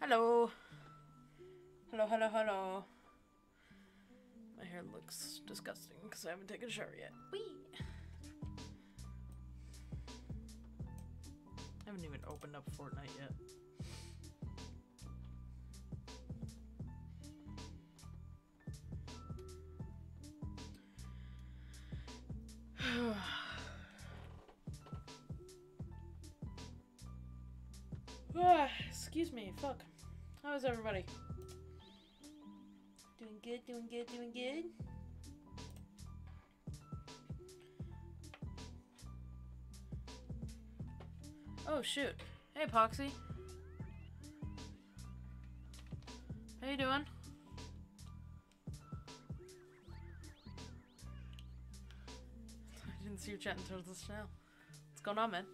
Hello. Hello, hello, hello. My hair looks disgusting because I haven't taken a shower yet. Whee! I haven't even opened up Fortnite yet. How is everybody? Doing good, doing good, doing good? Oh shoot. Hey Poxy. How you doing? I didn't see you chatting towards the snow. What's going on, man?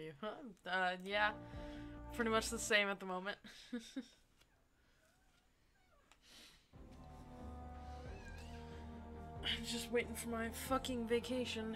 You? Uh, yeah, pretty much the same at the moment. I'm just waiting for my fucking vacation.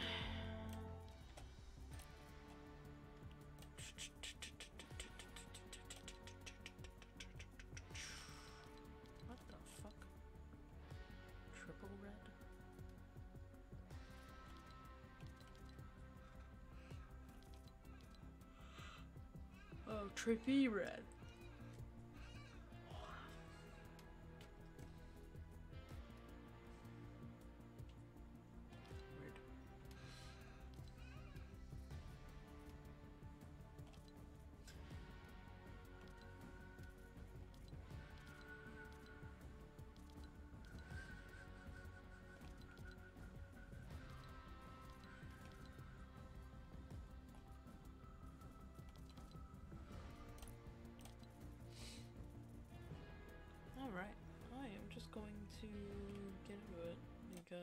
Trippy red.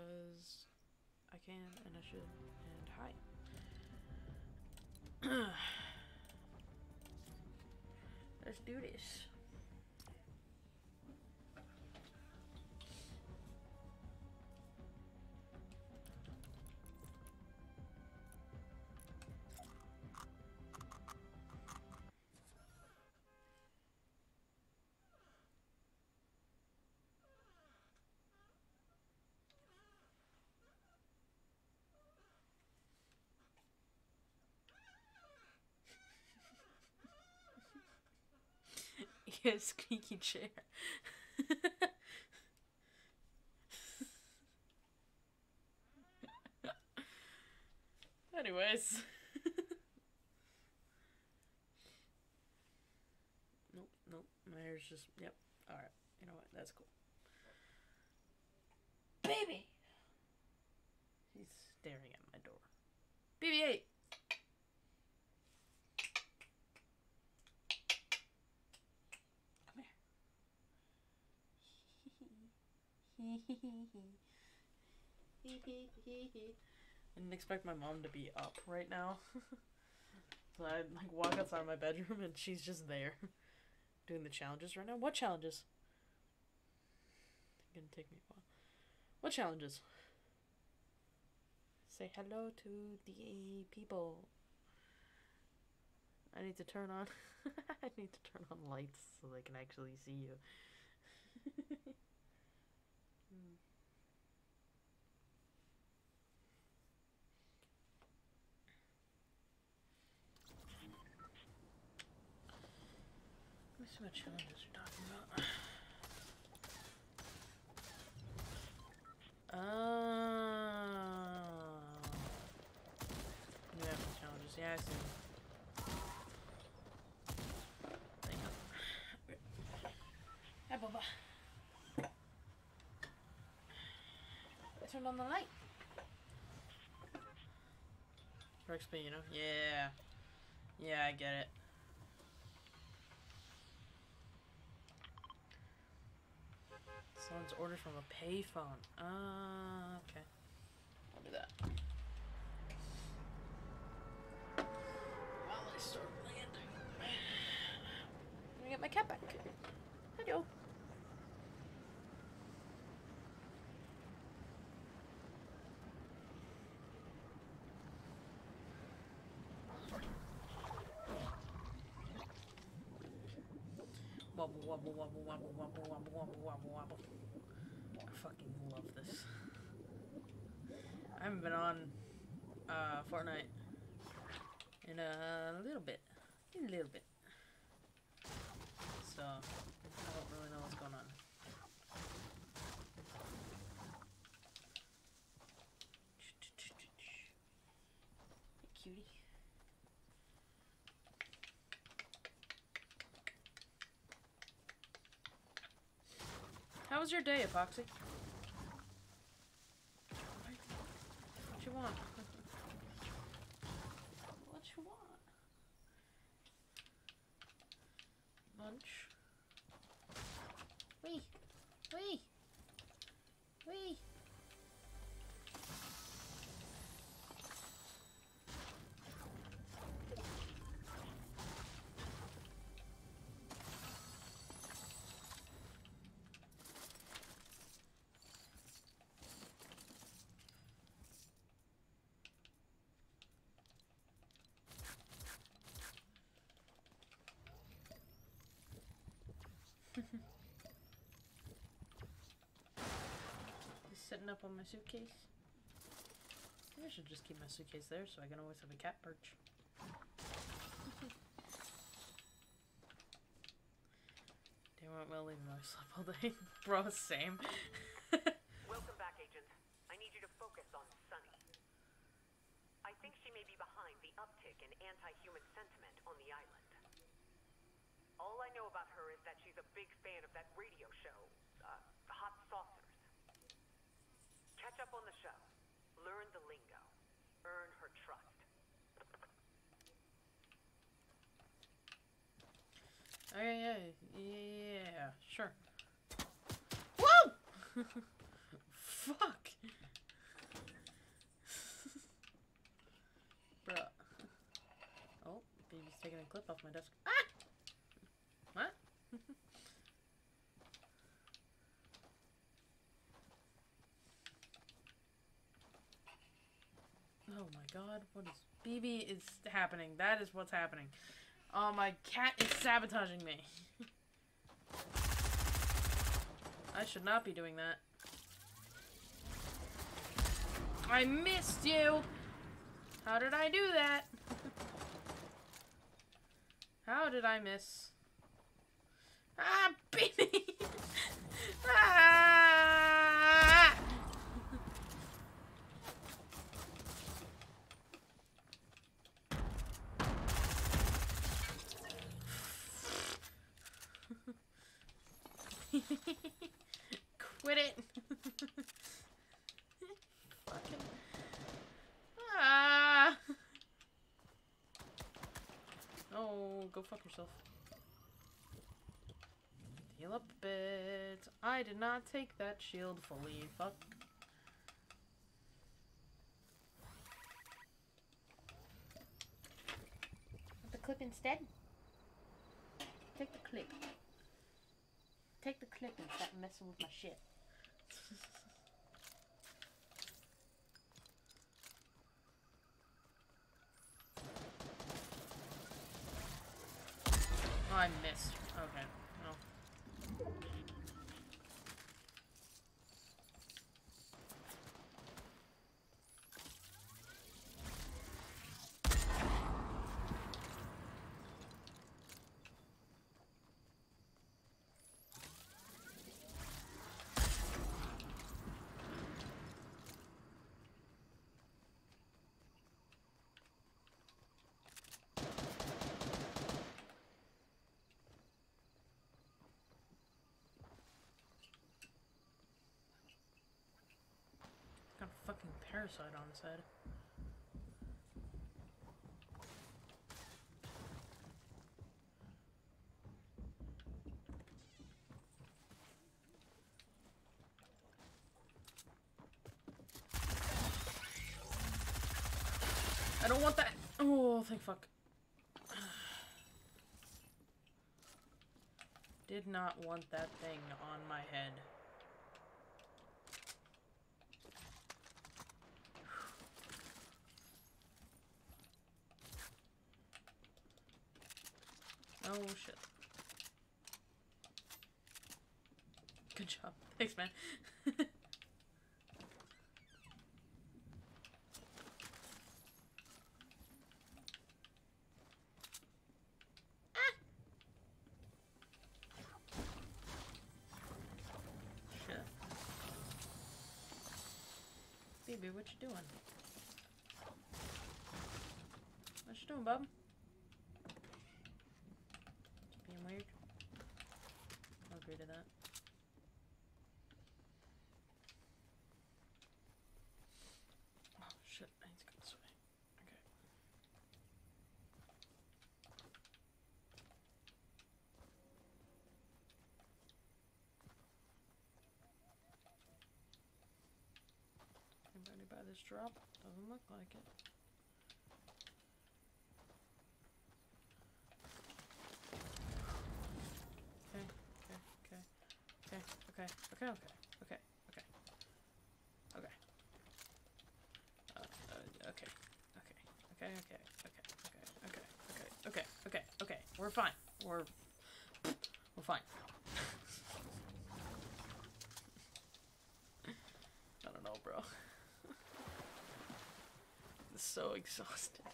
Because I can and I should. And hi. Let's do this. Yeah, squeaky chair. Anyways. nope, nope. My hair's just. Yep. Alright. You know what? That's cool. Baby! He's staring at my door. BB 8! Come here. I didn't expect my mom to be up right now. so I like walk outside my bedroom and she's just there doing the challenges right now. What challenges? It's gonna take me a while. What challenges? Say hello to the people. I need to turn on I need to turn on lights so they can actually see you. Me what challenges you're talking about. Oh. You have some challenges. Yeah, I see. 'em. Hang on. Hi, Bubba. I turned on the light. For XP, you know? Yeah. Yeah, I get it. Someone's orders from a payphone. Ah, okay. I'll do that. While I start landing. I'm gonna get my cat back. Hello. Wobble, wobble, wobble, wobble, wobble, wobble, wobble, wobble, wobble. Fucking love this. I haven't been on uh, Fortnite in a little bit. In a little bit. So, I don't really know what's going on. Hey, cutie. How was your day, Epoxy? What you want? what you want? Lunch? Wee! Wee! Wee! Just sitting up on my suitcase. Maybe I should just keep my suitcase there so I can always have a cat perch. Damn it, well leaving my sleep all day. Bro, same. Welcome back, Agent. I need you to focus on Sunny. I think she may be behind the uptick in anti-human sentiment on the island. All I know about her is that she's a big fan of that radio show, uh, Hot Saucers. Catch up on the show. Learn the lingo. Earn her trust. Oh, yeah, yeah, yeah, sure. Whoa! Fuck! Bruh. Oh, baby's taking a clip off my desk. Ah! What? oh my god, what is... BB is happening. That is what's happening. Oh, my cat is sabotaging me. I should not be doing that. I missed you! How did I do that? How did I miss? Ah, baby! ah! Quit it. Fucking. Ah. Oh, go fuck yourself. Heal up a bit. I did not take that shield fully. Fuck. The clip instead? Take the clip. Take the clip and stop messing with my shit. fucking parasite on his head. I don't want that. Oh, thank fuck. Did not want that thing on my head. Man. Baby, what you doing? What you doing, bub? Just being weird. I'll agree to that. Oh shit, I need to go this way. Okay. Anybody buy this drop? Doesn't look like it. Okay, okay, okay, okay, okay, okay, okay, okay, okay, okay. Uh, uh, okay, okay, okay, okay, okay, okay, okay, okay, okay, okay, okay. We're fine. We're we're fine. I don't know, bro. So exhausted.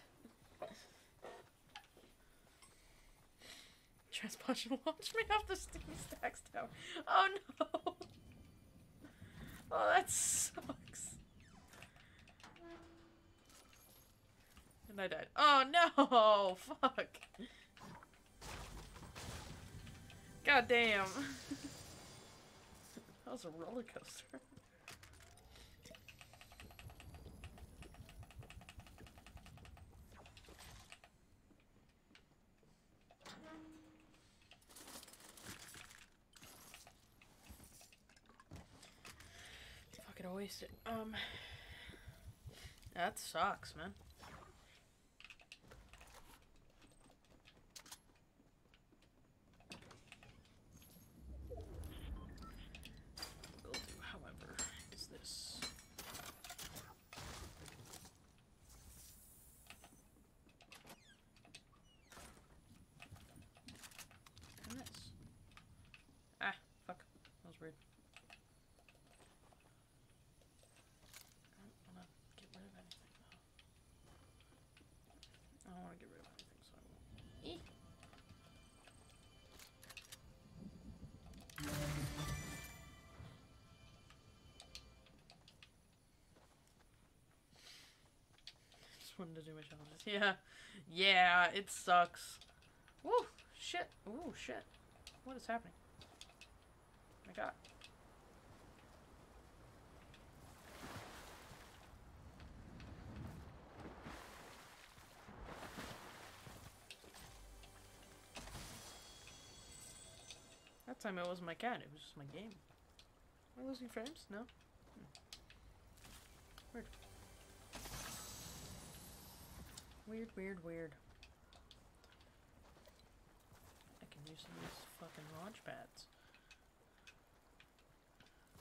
Transponder launch me off the Steamy Stacks tower. Oh no! Oh, that sucks. And I died. Oh no! Fuck. God damn. that was a roller coaster. Fuck it, I wasted. Um, that sucks, man. To do my challenges. Yeah. Yeah, it sucks. Woo! Shit. Ooh, shit. What is happening? my god. That time it wasn't my cat, it was just my game. Am I losing frames? No? Hmm. Weird. Weird, weird, weird. I can use some of these fucking launch pads.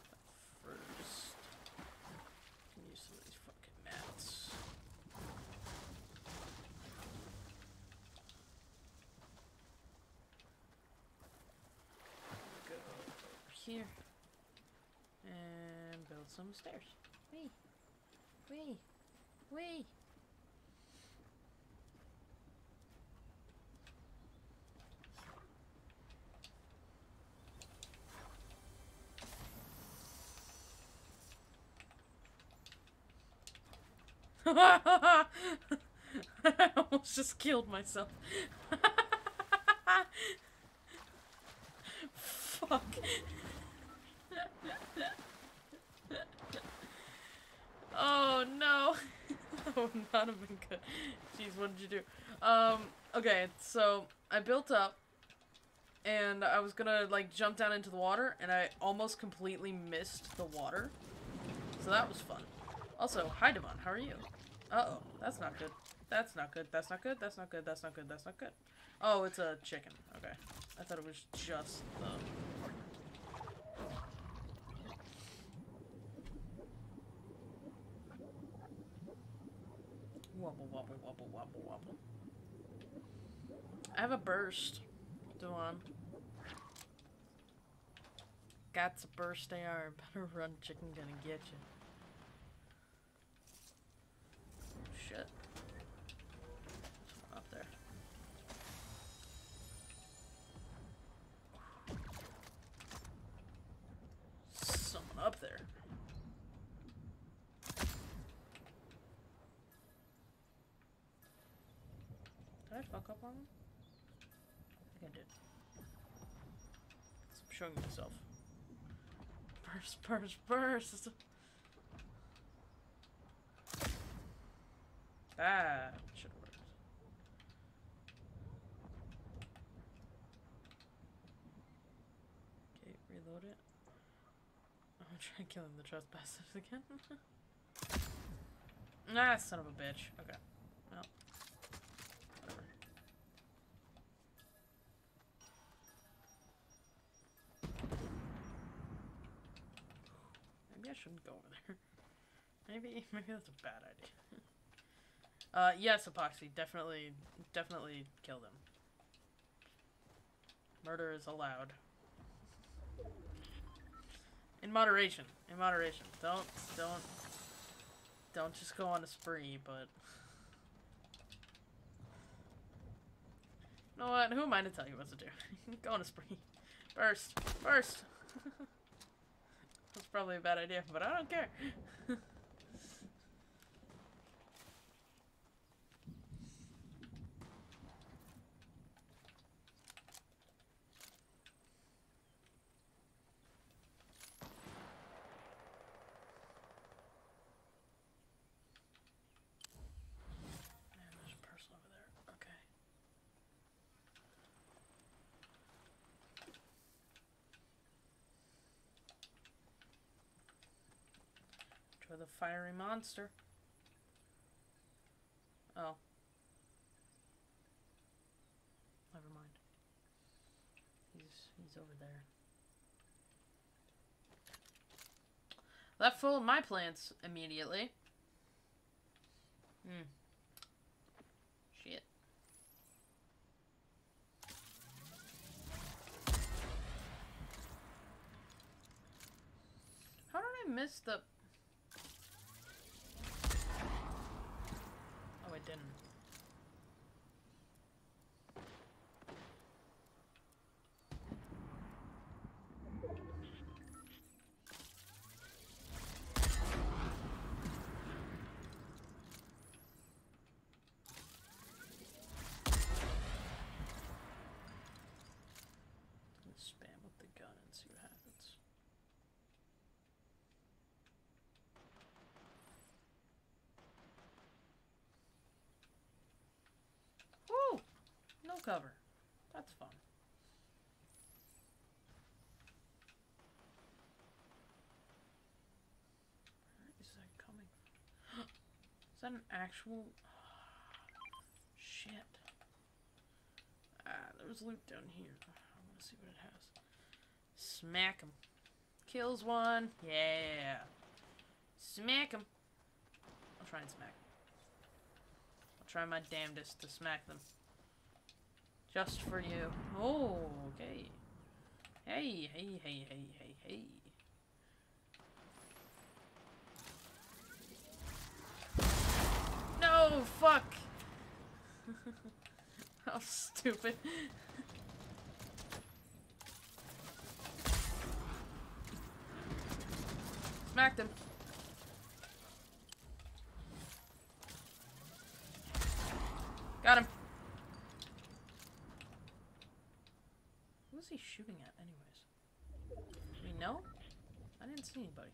But First, I can use some of these fucking mats. Go over here and build some stairs. Wee, wee, wee. I almost just killed myself. Fuck. oh no. that would not have been good. Jeez, what did you do? Um, okay, so I built up and I was gonna like jump down into the water and I almost completely missed the water. So that was fun. Also, hi Devon, how are you? Uh oh, that's not good. That's not good. That's not good. That's not good. That's not good. That's not good. Oh, it's a chicken. Okay. I thought it was just the. Wobble, wobble, wobble, wobble, wobble. I have a burst. Do on. Got to burst AR. Better run, chicken gonna get you. Shit. Up there. Someone up there. Did I fuck up on him? I think I did. Stop showing myself. Burst, burst, burst! That should have worked. Okay, reload it. I'm gonna try killing the trespassers again. ah, son of a bitch. Okay. Well. Maybe I shouldn't go over there. Maybe, maybe that's a bad idea. Uh, yes, Epoxy, definitely, definitely kill them. Murder is allowed. In moderation, in moderation. Don't, don't, don't just go on a spree, but... You know what, who am I to tell you what to do? go on a spree. Burst, burst! That's probably a bad idea, but I don't care. Man, there's a person over there. Okay. Try the fiery monster. Oh. Never mind. He's he's over there. Full of my plants immediately. Hmm. Shit. How did I miss the... Oh, I didn't. Let's spam with the gun and see what happens. Woo! No cover. That's fun. Where is that coming? Is that an actual... Shit. Ah, there's loot down here. I want to see what it has. Smack him. Kills one. Yeah. Smack him. I'll try and smack. I'll try my damnedest to smack them. Just for you. Oh, okay. Hey, hey, hey, hey, hey, hey. No, fuck. How stupid. Smacked him. Got him. Who was he shooting at, anyways? We know? I didn't see anybody.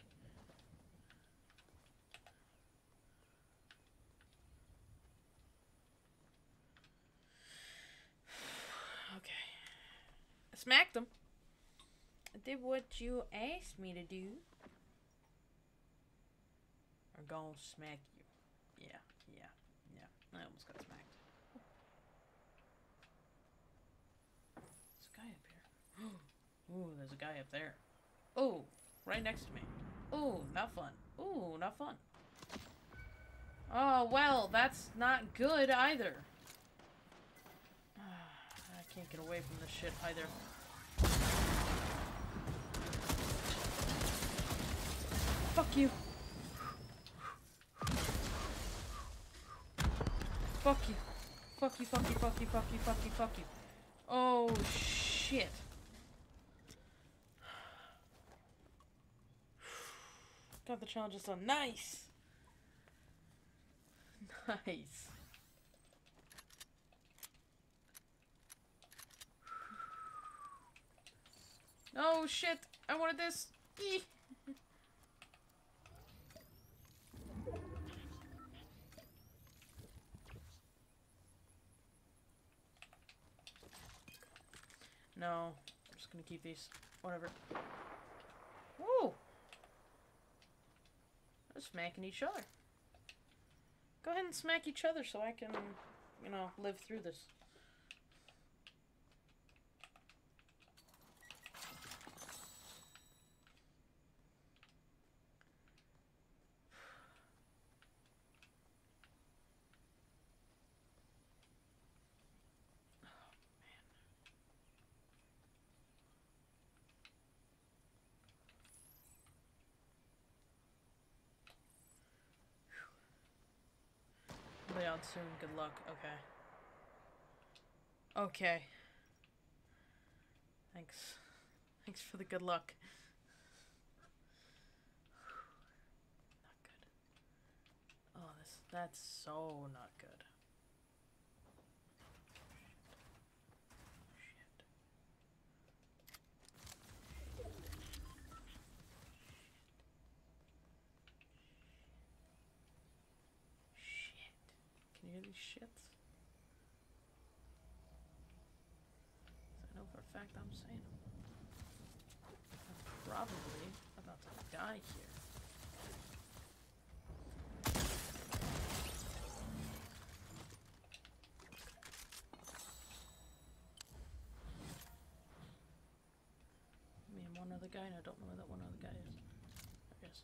Okay. I smacked him. I did what you asked me to do. Or gonna smack you. Yeah, yeah, yeah. I almost got smacked. There's a guy up here. Ooh, there's a guy up there. Oh, right next to me. Oh, not fun. Ooh, not fun. Oh, well, that's not good either. Ah, I can't get away from this shit either. Fuck you. Fuck you. Fuck you, fuck you, fuck you, fuck you, fuck you, fuck you. Oh, shit. Got the challenges done. Nice! Nice. Oh shit! I wanted this! No, I'm just gonna keep these. Whatever. Woo! They're smacking each other. Go ahead and smack each other so I can, you know, live through this. Lay soon. Good luck. Okay. Okay. Thanks. Thanks for the good luck. Not good. Oh, this that's so not good. Hear these I know for a fact I'm saying. I'm probably about to die here. Me and one other guy, and I don't know where that one other guy is. I guess.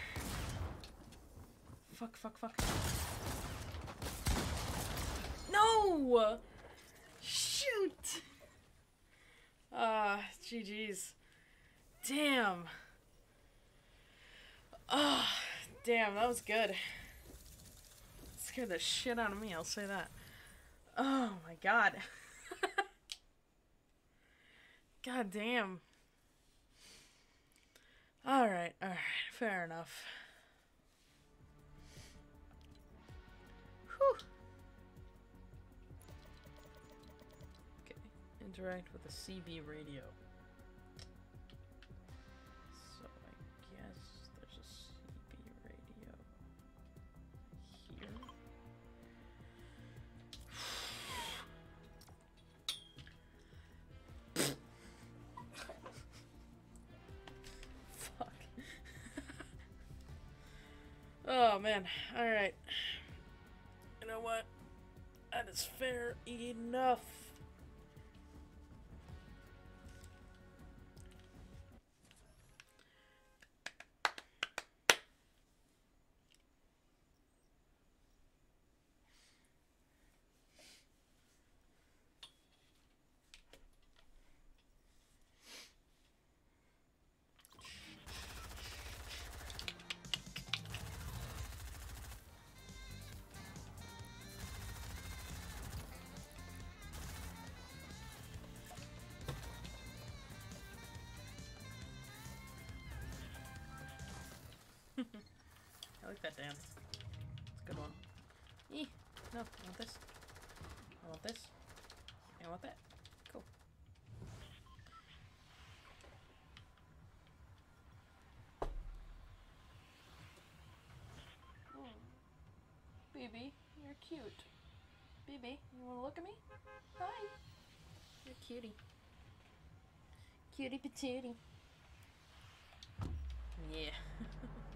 fuck, fuck, fuck. No! Shoot! Ah, uh, GG's. Damn. Ah, damn, that was good. Scared the shit out of me, I'll say that. Oh my god. god damn. Alright, alright, fair enough. Interact with the CB radio. So I guess there's a CB radio here. Fuck. oh man. Alright. You know what? That is fair enough. Dance. It's a good one. Eee. No, I want this. I want this. I want that. Cool. Baby, you're cute. Baby, you wanna look at me? Hi. You're cutie. Cutie patootie. Yeah.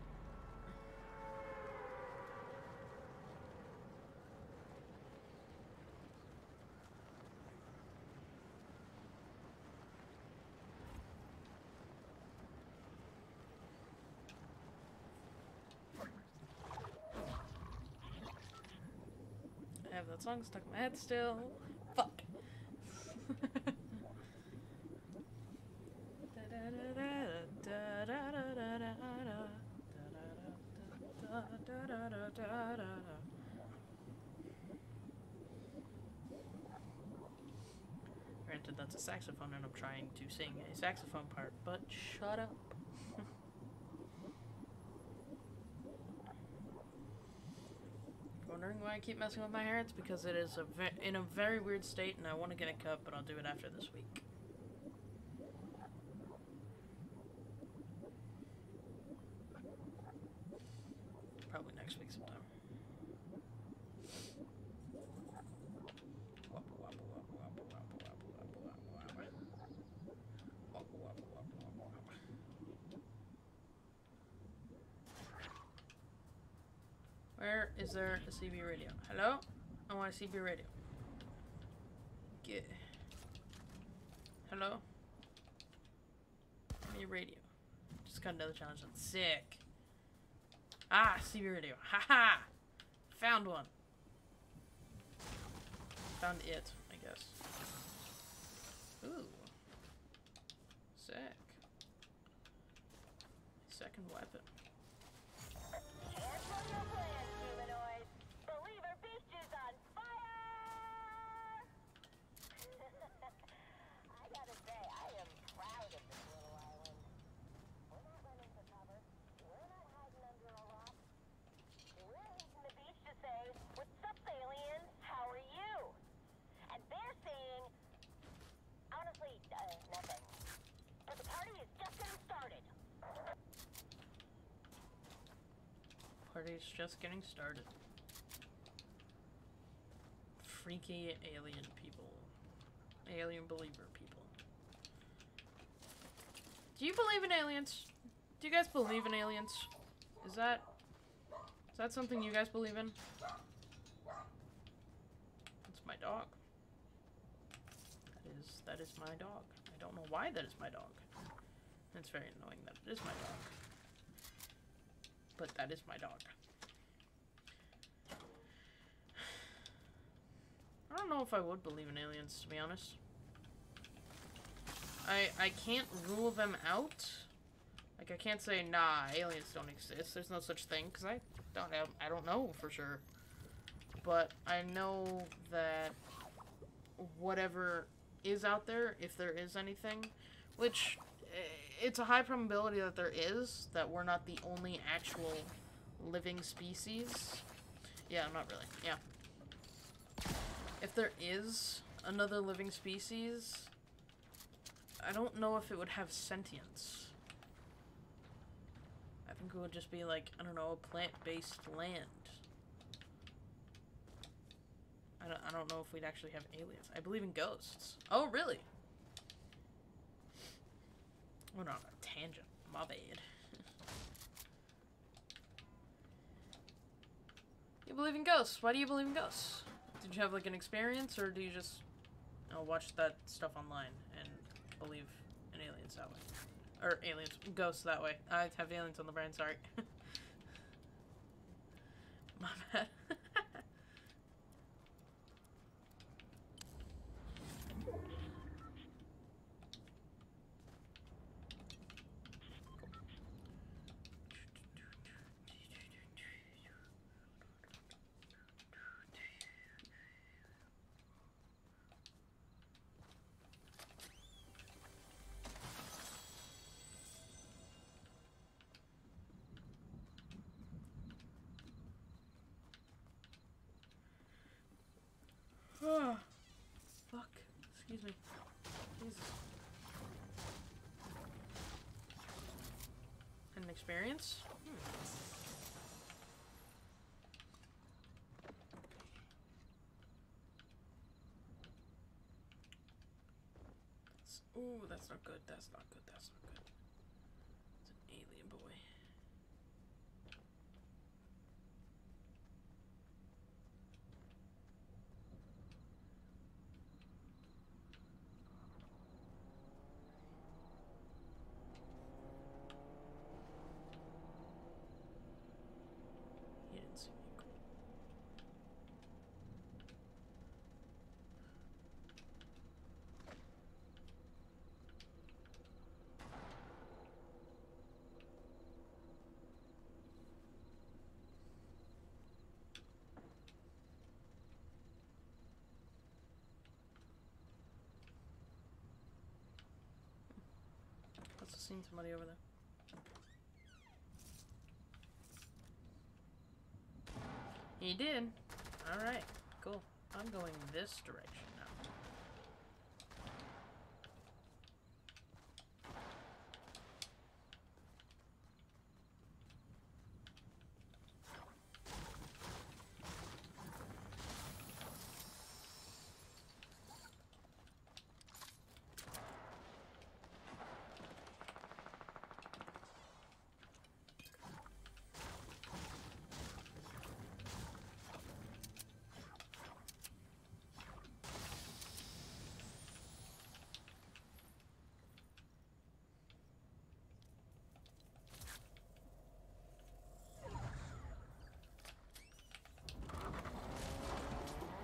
I have that song stuck in my head still. Fuck. Granted, that's a saxophone, and I'm trying to sing a saxophone part, but shut up. Why I keep messing with my hair? It's because it is a in a very weird state, and I want to get it cut, but I'll do it after this week. CB radio? Hello? I want a CB radio. Get. Hello? Give a radio. Just got another challenge. That's sick. Ah, CB radio. Haha! Found one. Found it, I guess. Ooh. Sick. Second weapon. Party's just getting started. Freaky alien people. Alien believer people. Do you believe in aliens? Do you guys believe in aliens? Is that is that something you guys believe in? That's my dog. That is that is my dog. I don't know why that is my dog. It's very annoying that it is my dog. But that is my dog. I don't know if I would believe in aliens, to be honest. I I can't rule them out. Like I can't say nah, aliens don't exist. There's no such thing because I don't have I don't know for sure. But I know that whatever is out there, if there is anything, which eh, it's a high probability that there is, that we're not the only actual living species. Yeah, not really. Yeah. If there is another living species, I don't know if it would have sentience. I think it would just be like, I don't know, a plant-based land. I don't, I don't know if we'd actually have aliens. I believe in ghosts. Oh, really? Went on a tangent. My bad. you believe in ghosts. Why do you believe in ghosts? Did you have like an experience, or do you just you know, watch that stuff online and believe in aliens that way? Or aliens, ghosts that way. I have aliens on the brain, sorry. My bad. Experience? Hmm. Ooh, that's not good. That's not good. That's not good. It's an alien boy. He didn't see me. Cool. Seen somebody over there. He did. Alright, cool. I'm going this direction now.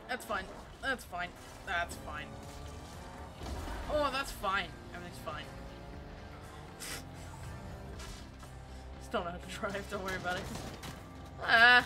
That's fine. That's fine. That's fine. Oh, that's fine. Everything's fine. Just don't how to drive. Don't worry about it. Ah.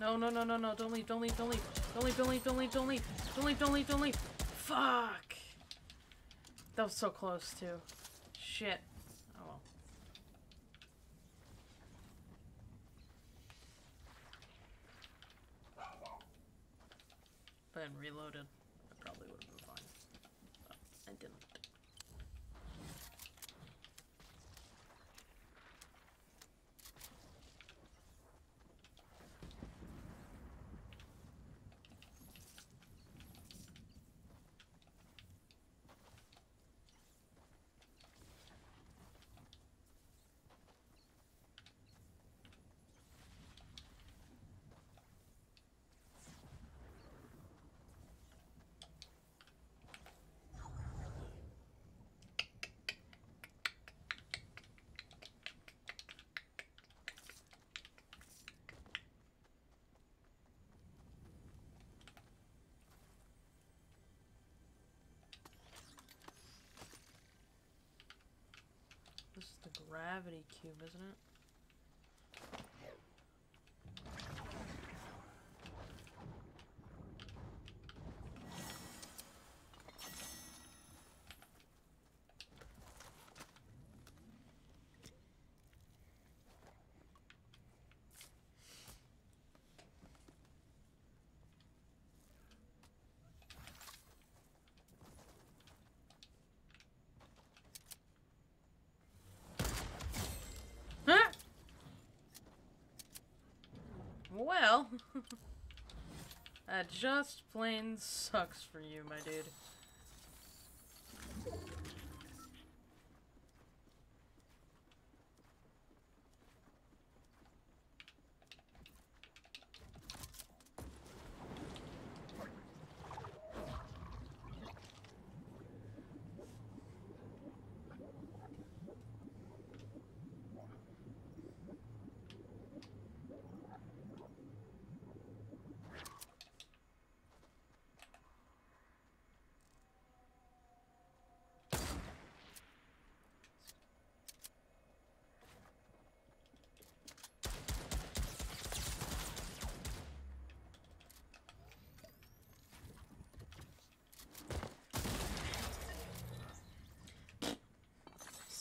No, no, no, no, no. Don't leave, don't leave, don't leave. Don't leave, don't leave, don't leave, don't leave. Don't leave, don't leave, don't leave. Fuck. That was so close, too. Shit. Oh well. If I had reloaded, I probably would have been fine. But I didn't. This is the gravity cube, isn't it? Huh? Well, that just plain sucks for you, my dude.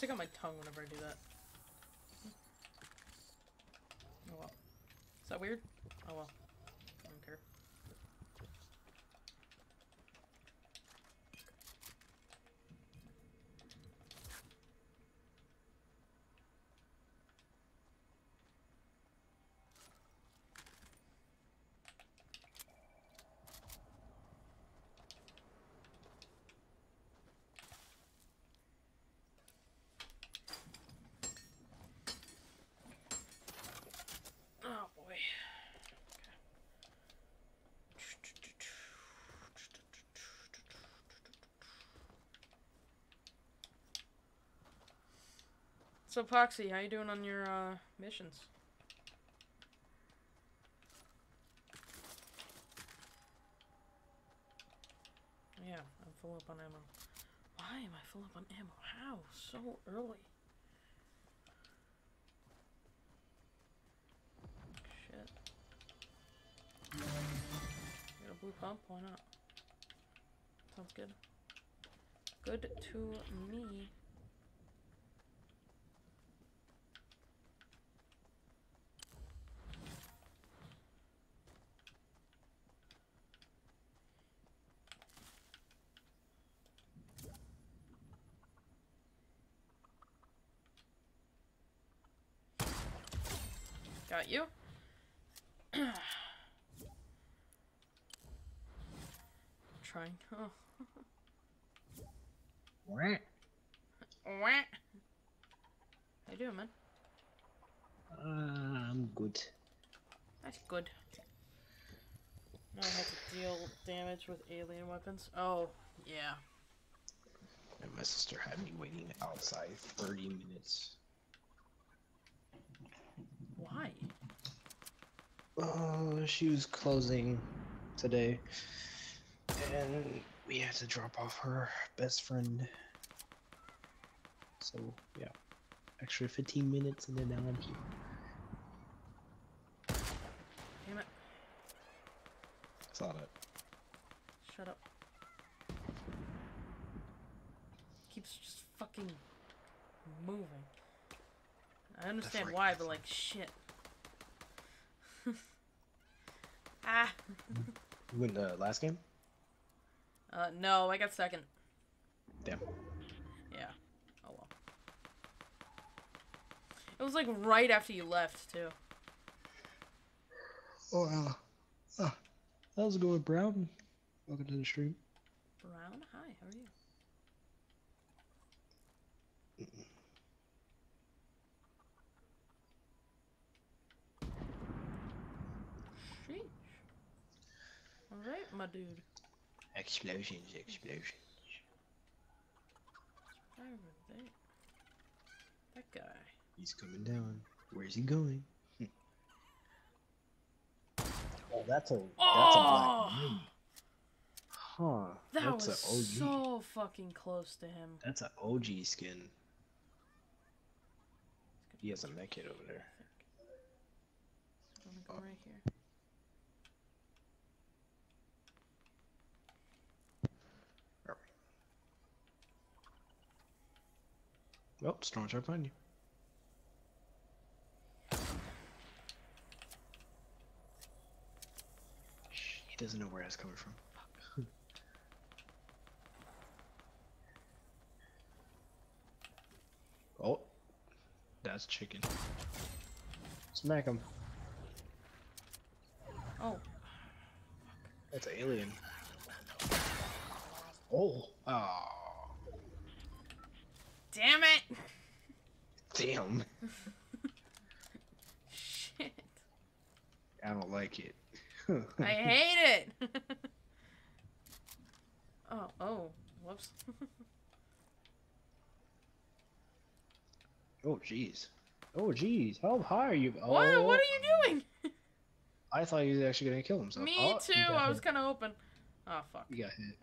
Stick out my tongue whenever I do that. Oh well. Is that weird? Oh well. I don't care. Oh boy. So Poxy, how you doing on your uh, missions? Yeah, I'm full up on ammo. Why am I full up on ammo? How? So early. Shit. Got a blue pump? Why not? Sounds good. Good to me. Got you. Trying. Oh. Wah. Wah. How you doing, man? Uh, I'm good. That's good. Now I have to deal damage with alien weapons. Oh, yeah. And my sister had me waiting outside 30 minutes. Why? Oh, uh, she was closing today. And we had to drop off her best friend. So, yeah. Extra 15 minutes and then now I'm here. Damn it. Saw it. Shut up. Keeps just fucking moving. I understand why, but like, shit. Ah. You win the last game? Uh, no, I got second. Damn. Yeah. Oh well. It was like right after you left, too. Oh, uh, uh, how's it going, Brown? Welcome to the stream. Brown? Hi, how are you? Alright, my dude. Explosions, explosions. Were they? That guy. He's coming down. Where's he going? oh, that's a that's Oh! a black oh! moon. Huh. That that's was a OG. so fucking close to him. That's an OG skin. He has a mech kit over there. I'm gonna go oh. right here. Oh, storm's right behind you. He doesn't know where that's coming from. Oh, that's chicken. Smack him. Oh, That's alien. Oh, oh, damn it! damn. Shit. I don't like it. I hate it! oh, oh, whoops. oh, jeez. Oh, jeez. How high are you? Oh, What? What are oh. you doing? I thought he was actually gonna kill himself. Me Oh, too. I was kind of hoping. Oh fuck. He got hit.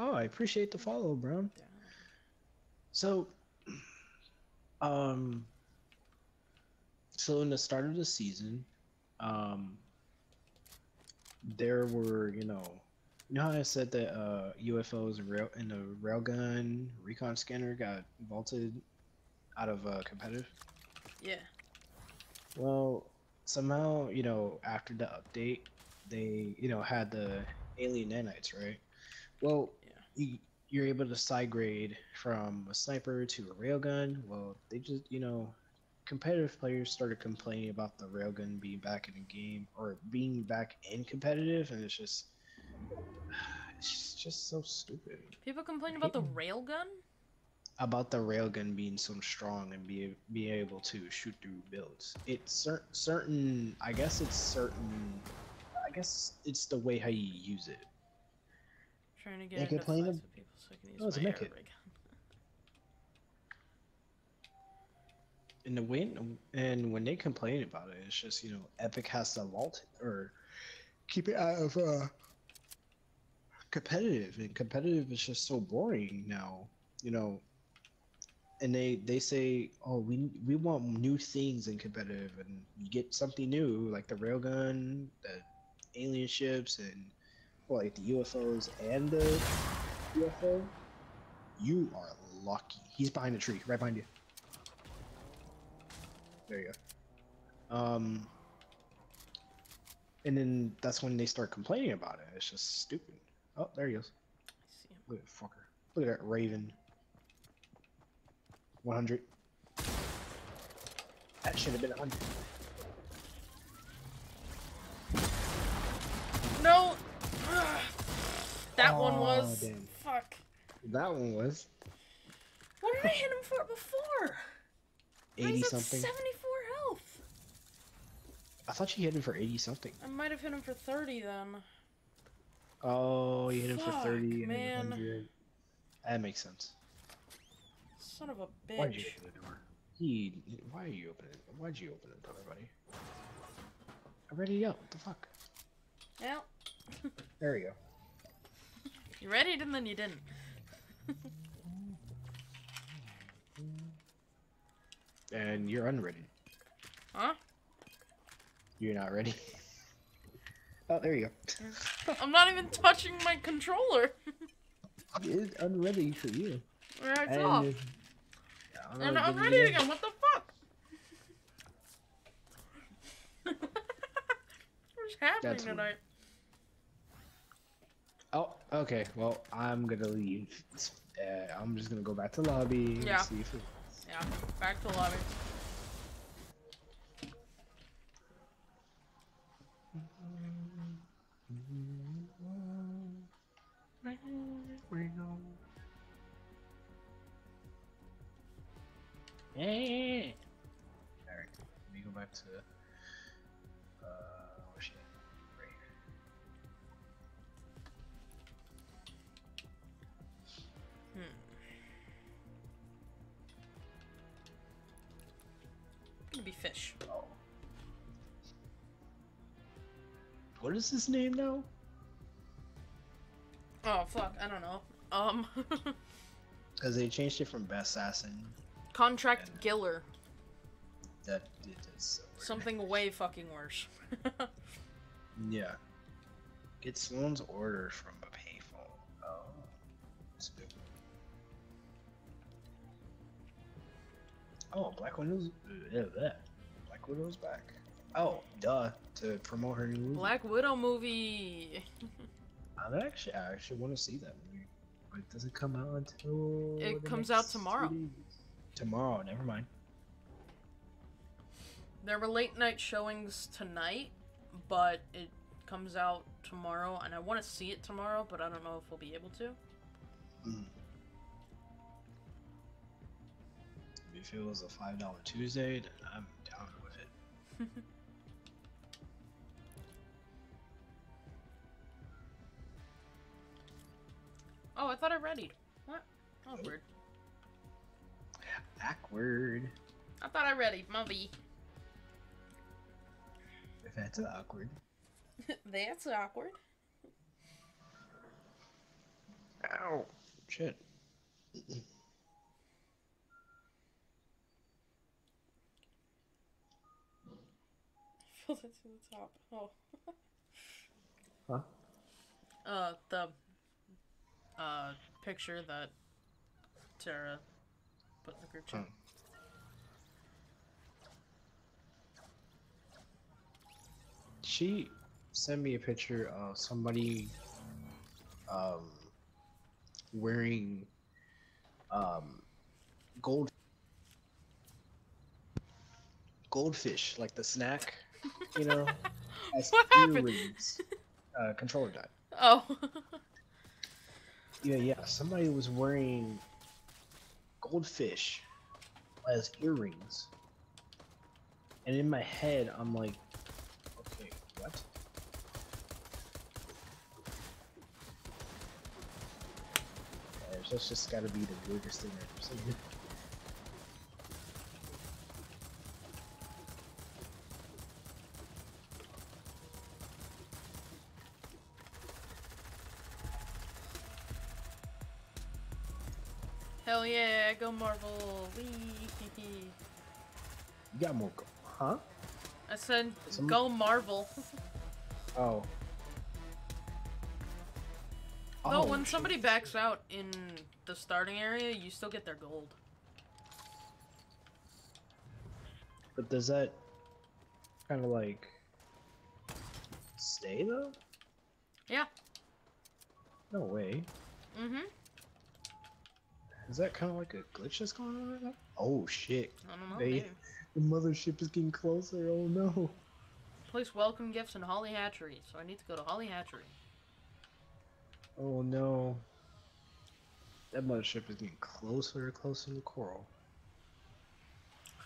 Oh, I appreciate the follow, Brown. Damn. So, um, so in the start of the season, um, there were, you know, you know how I said that uh, UFOs and rail and the railgun recon scanner got vaulted out of uh, competitive. Yeah. Well, somehow, you know, after the update, they, you know, had the alien nanites, right? Well, Yeah. You're able to side grade from a sniper to a railgun. Well, they just, you know, competitive players started complaining about the railgun being back in the game or being back in competitive, and it's just, it's just so stupid People complain about the railgun? about the railgun being so strong and be be able to shoot through builds. It's cer- certain. I guess it's certain. I guess it's the way how you use it. Trying to get They into complain fights with people so I can use Oh, it's my air hit. rig. And the win and when they complain about it, it's just you know Epic has to vault it or keep it out of uh competitive, and competitive is just so boring now. You know, and they they say, oh, we we want new things in competitive, and you get something new like the railgun, the alien ships, and well, like the UFOs and the UFO. You are lucky. He's behind the tree, right behind you. There you go. Um, and then that's when they start complaining about it. It's just stupid. Oh, there he goes. I see him. Look at that fucker. Look at that Raven. 100. That should have been 100. No! That one Oh, was. damn. Fuck. That one was What did I hit him for before? 80 is that something. 74 health. I thought you hit him for 80 something. I might have hit him for 30 then. Oh, you hit him for 30 and man. 100. That makes sense. Son of a bitch. Why'd you open the door? He. Why are you opening it? Why'd you open the door, buddy? I'm ready to go. What the fuck? Well, There we go. You ready and then you didn't. And you're unready. Huh? You're not ready. Oh, there you go. I'm not even touching my controller. It's unready for you. Right And, off. yeah, And I'm ready again. What the fuck? What's happening That's tonight? Oh, okay. Well, I'm gonna leave. Uh, I'm just gonna go back to lobby. and Yeah. See if it... Yeah, back to lobby. Hey. All right. Let me go back to. What is his name now? Oh fuck, I don't know. Um, Because they changed it from Best Assassin. contract Giller. That it is so. Something way fucking worse. Yeah. Get Slone's order from a payphone. Oh. Stupid. Oh, Black Widow's. Black Widow's back. Oh, duh. To promote her new movie. Black Widow movie. I'm actually, I actually want to see that movie. But it doesn't come out until. It comes out tomorrow. days. Tomorrow, never mind. There were late night showings tonight, but it comes out tomorrow, and I want to see it tomorrow, but I don't know if we'll be able to. Mm. If it was a $5 Tuesday, then I'm down with it. Oh, I thought I readied. What? Weird. Awkward. I thought I readied. Movie. If that's awkward. That's awkward. Ow. Shit. Fill it to the top. Oh. Huh? Uh, the uh picture that Tara put in the group chat. Oh. She sent me a picture of somebody um wearing um gold goldfish like the snack, you know, as What happened? earrings. Uh, controller died. Oh. Yeah, yeah. Uh, somebody was wearing goldfish as earrings. And in my head, I'm like, okay, what? That's just gotta be the weirdest thing I've ever seen. yeah, go Marvel. Wee. You got more, go- huh? I said Some- go Marvel. Oh. No, Oh, when shit. somebody backs out in the starting area, you still get their gold. But does that kind of like stay though? Yeah. No way. Mm-hmm. Is that kind of like a glitch that's going on right now? Oh shit. I don't know. They- maybe. The mothership is getting closer. Oh no. Place welcome gifts in Holly Hatchery, so I need to go to Holly Hatchery. Oh no. That mothership is getting closer and closer to the coral.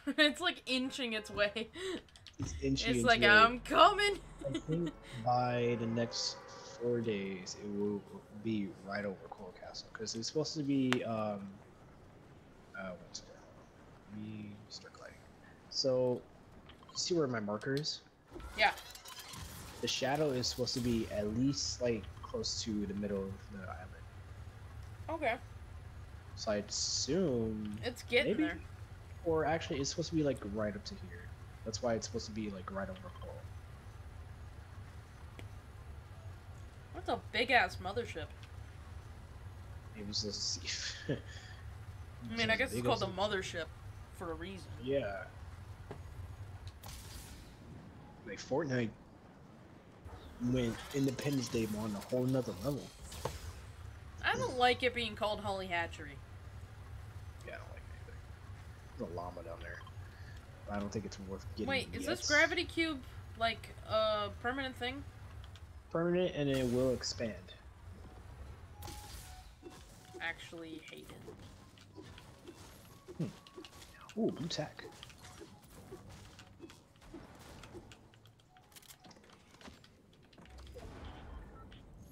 it's like inching its way. It's inching It's into like. I'm coming. I think by the next four days, it will be right over Coral Castle because it's supposed to be. Um, uh, what's it? Let me start gliding. So, see where my marker is? Yeah. The shadow is supposed to be at least like close to the middle of the island. Okay. So I'd assume, It's getting Maybe. there. or actually, it's supposed to be like right up to here. That's why it's supposed to be like right over What's a big ass mothership? It was just. I mean, I guess it's called the mothership for a reason. Yeah. Like Fortnite went Independence Day on a whole nother level. I don't like it being called Holly Hatchery. Yeah, I don't like anything. There's a llama down there. I don't think it's worth getting. Wait, is this gravity cube like a permanent thing? Permanent and it will expand? Actually, hate it. Hmm. Ooh, blue tack.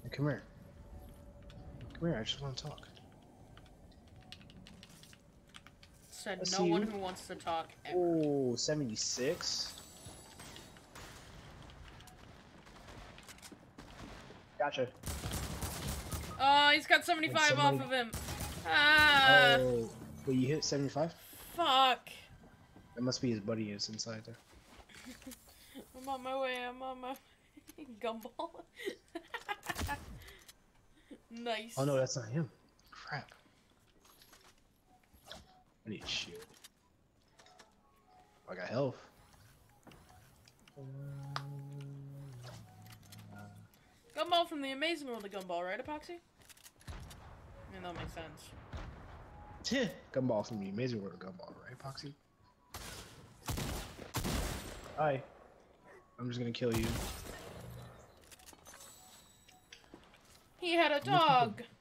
Hey, come here. Come here, I just want to talk. Said no see one who wants to talk ever. Oh, 76. Gotcha. Oh, he's got 75 somebody- off of him. Ah, oh, wait, you hit 75? fuck. That must be his buddy is inside there. I'm on my way. I'm on my gumball. nice. Oh no, that's not him. Crap. I need shield. I got health. Gumball from the Amazing World of Gumball, right, Epoxy? I mean, that makes sense. Gumball from the Amazing World of Gumball, right, Epoxy? Hi. I'm just gonna kill you. He had a dog.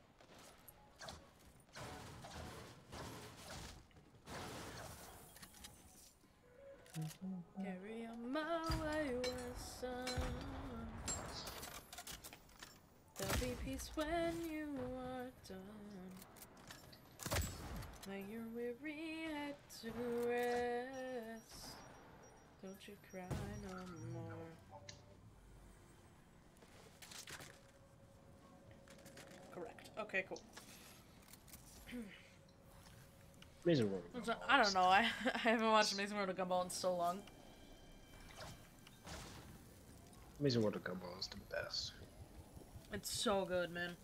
Carry on my wayward son. There'll be peace when you are done. Lay your weary head to rest. Don't you cry no more. Correct. Okay, cool. Amazing World of Gumball. I don't know. I, I haven't watched Amazing World of Gumball in so long. Amazing World of Gumball is the best. It's so good, man.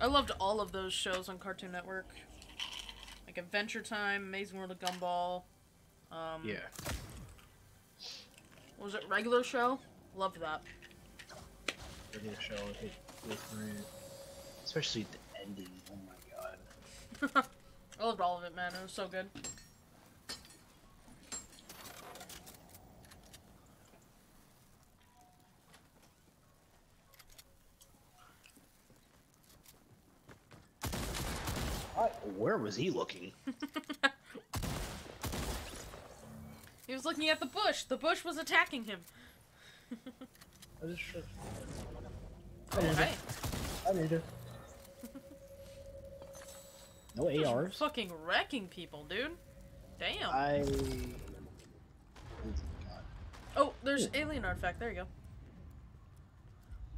I loved all of those shows on Cartoon Network. Like Adventure Time, Amazing World of Gumball. Um, Yeah. was it regular show? Loved that. Regular show hit different. Especially the ending. Oh my god. I loved all of it, man. It was so good. I, where was he looking? He was looking at the bush. The bush was attacking him. I just should. Oh, Alright. I need it. No ARs. Fucking wrecking people, dude. Damn. I. Oh God. Oh, there's alien artifact. There you go.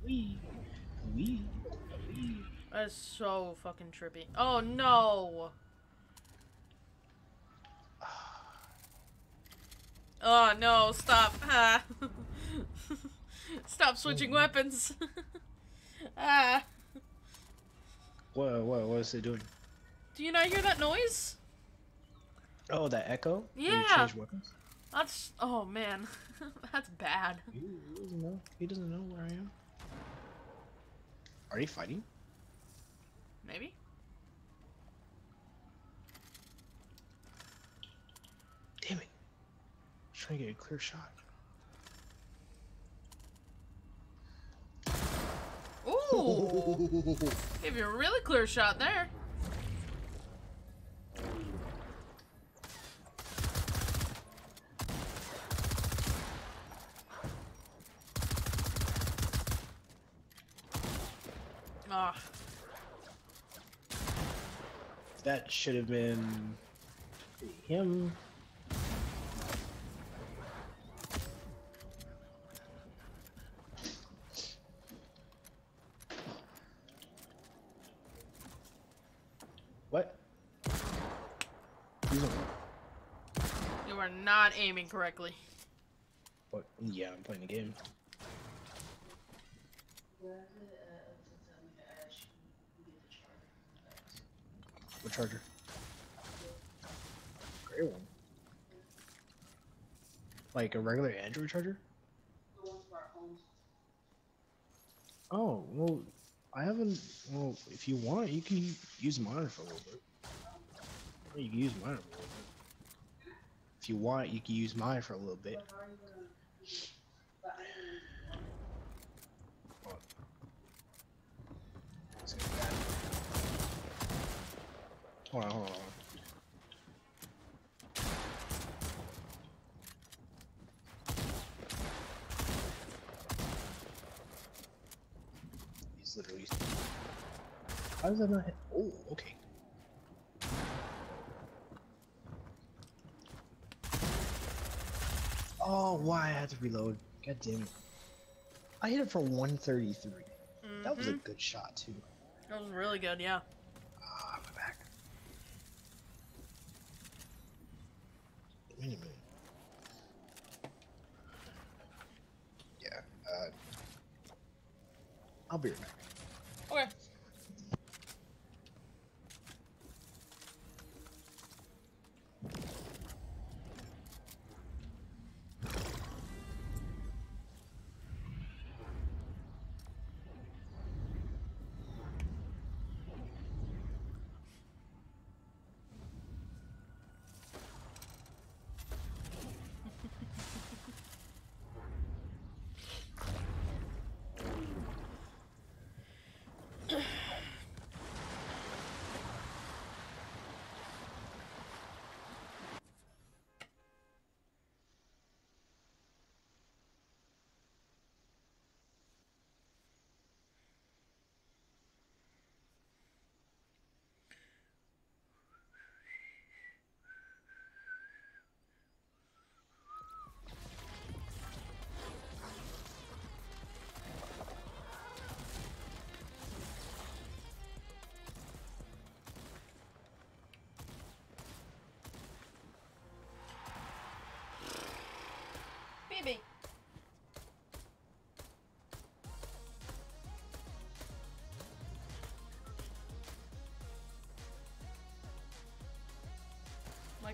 We. We. We. That is so fucking trippy. Oh no. Oh no, stop. Ah. stop switching weapons. ah. Whoa, What? What is it doing? Do you not hear that noise? Oh, that echo. Yeah. That's oh man. That's bad. He doesn't know. He doesn't know where I am. Are you fighting? Maybe? Damn it! trying to get a clear shot. Ooh. Give you a really clear shot there. Ah, That should have been him. What? You are not aiming correctly. What? Yeah, I'm playing the game. Charger? Gray one. Like a regular Android charger? Oh, well, I haven't. Well, if you want, you can use mine for a little bit. Yeah, You can use mine for a little bit. If you want, you can use mine for a little bit. Let's get that. Hold on, hold on. hold on. He's literally. How does that not hit? Oh, okay. Oh, why I had to reload? God damn it. I hit it for 133. That was a Mhm. good shot, too. That was really good, yeah.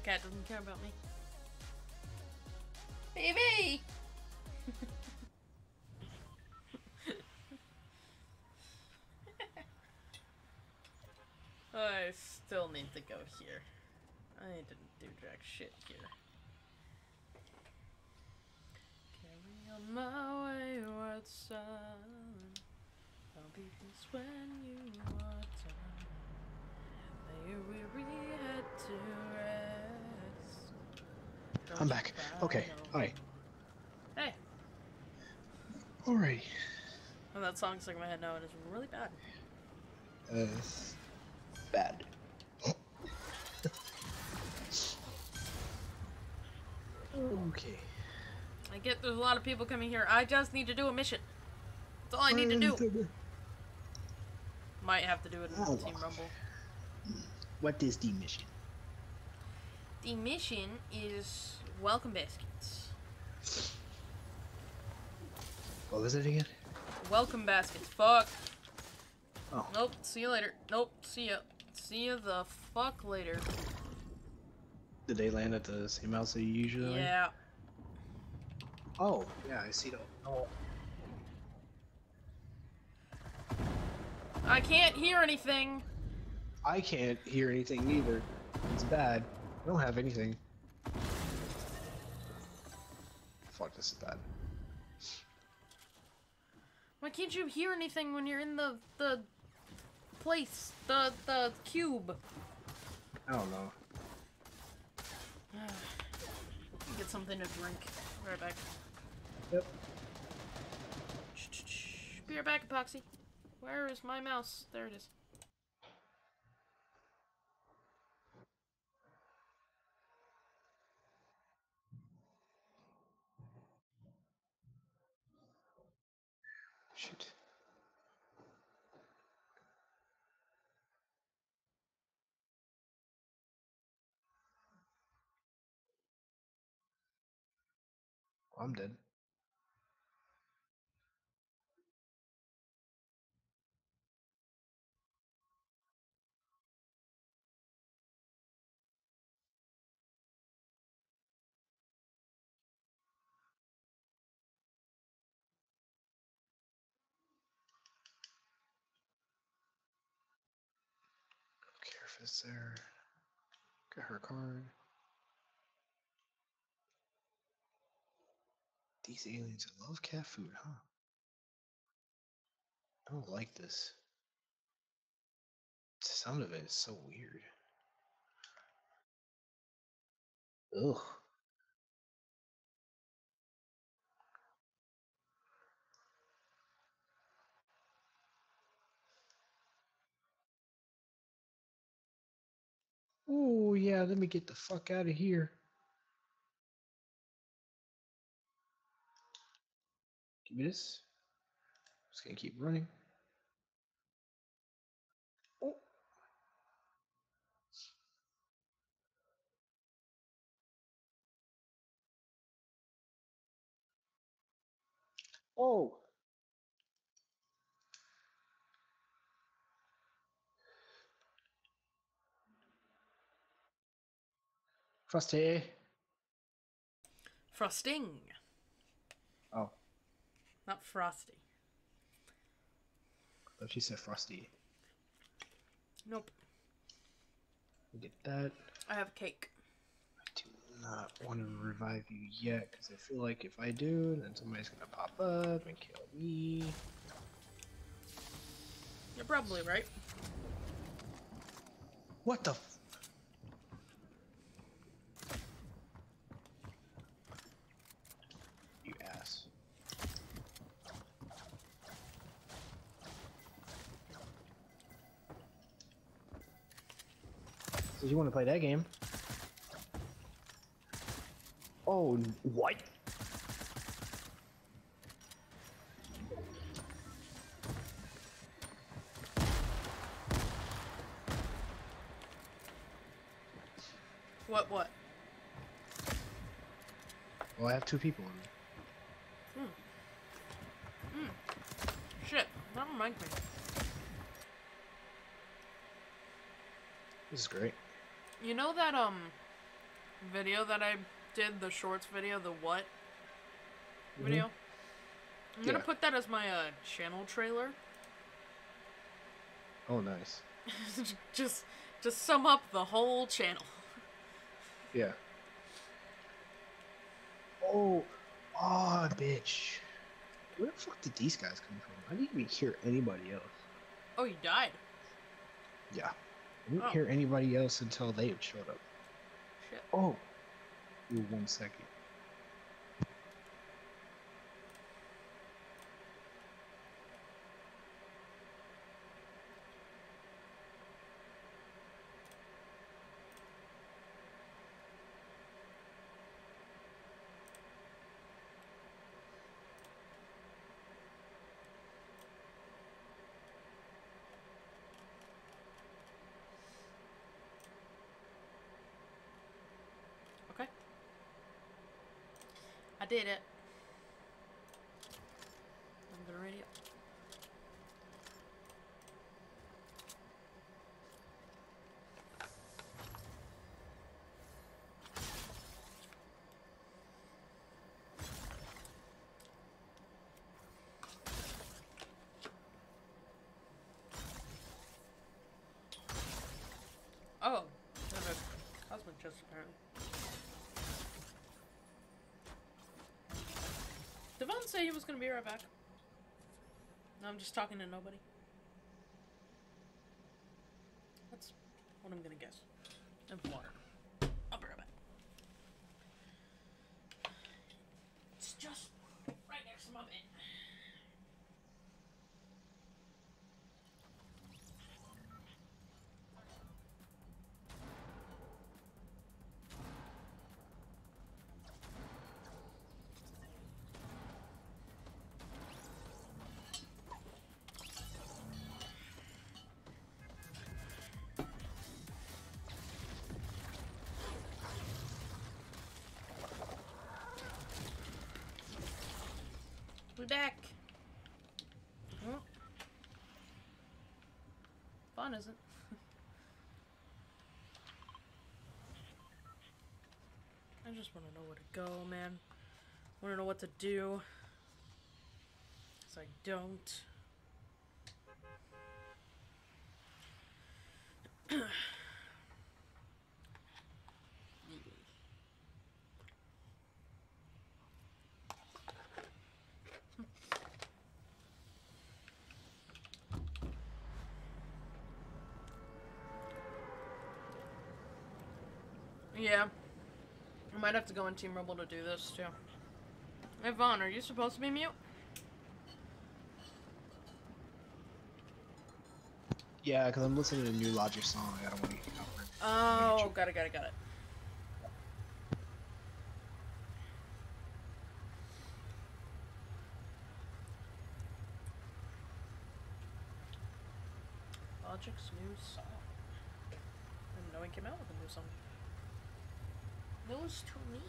Cat doesn't care about me. Baby! Oh, I still need to go here. I didn't do jack shit here. Carry on my wayward son. I'll be this when you are done. Lay your weary head to rest. I'm back. Okay. Hi. Hey, Alrighty. and that song stuck in my head now and it's really bad. Uh, bad. okay. I get there's a lot of people coming here. I just need to do a mission. That's all I need to do. Might have to do it in Oh. Team Rumble. What is the mission? The mission is welcome baskets. What was it again? Welcome baskets. Fuck. Oh. Nope. See you later. Nope. See ya. See ya the fuck later. Did they land at the same house they usually land? Yeah. Oh, yeah, I see them. Oh. I can't hear anything. I can't hear anything either. It's bad. I don't have anything. This is bad. Why can't you hear anything when you're in the the place, the the cube? I don't know. Get something to drink. Be right back. Yep. Be right back, Epoxy. Where is my mouse? There it is. I'm dead. It's there. Got her card. These aliens love cat food, huh? I don't like this. The sound of it is so weird. Ugh. Oh yeah, let me get the fuck out of here. Give me this. Just gonna keep running. Oh. Oh. Frosty. Frosting, Oh, not frosty. I thought she said Frosty. Nope. Get that. I have a cake. I do not want to revive you yet because I feel like if I do, then somebody's gonna pop up and kill me. You're probably right. What the? F- you ass. So you want to play that game? Oh, what? What? What? Well, I have two people. on me. Hmm. Hmm. Shit. That reminds me. This is great. You know that um video that I did, the shorts video, the what Mhm. video. I'm gonna put that as my uh, channel trailer. Oh, nice. just, just sum up the whole channel. Yeah. Oh, ah, bitch. Where the fuck did these guys come from? I didn't even hear anybody else. Oh, you died. Yeah. Didn't Oh. hear anybody else until they showed up. Shit. Oh. Ooh, one second. Okay. I did it. I'm gonna radio. Oh, I have a cosmic chest apparently. Say he was gonna be right back. No, I'm just talking to nobody. That's what I'm gonna guess. And water. We back. Oh. Fun, isn't? I just want to know where to go, man. Want to know what to do. Cause I don't. Yeah. I might have to go in Team Rebel to do this too. Hey Vaughn, are you supposed to be mute? Yeah, because I'm listening to a new Logic song. I don't want to. Oh, got it, got it, got it. Logic's new song. I didn't know he came out with a new song. News to me.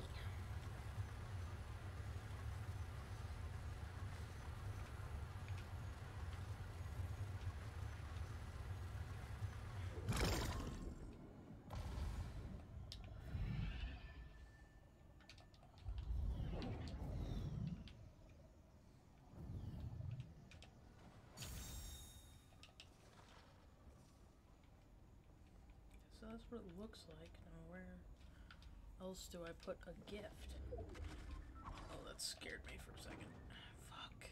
So that's what it looks like. Now where else do I put a gift? Oh, that scared me for a second. Fuck.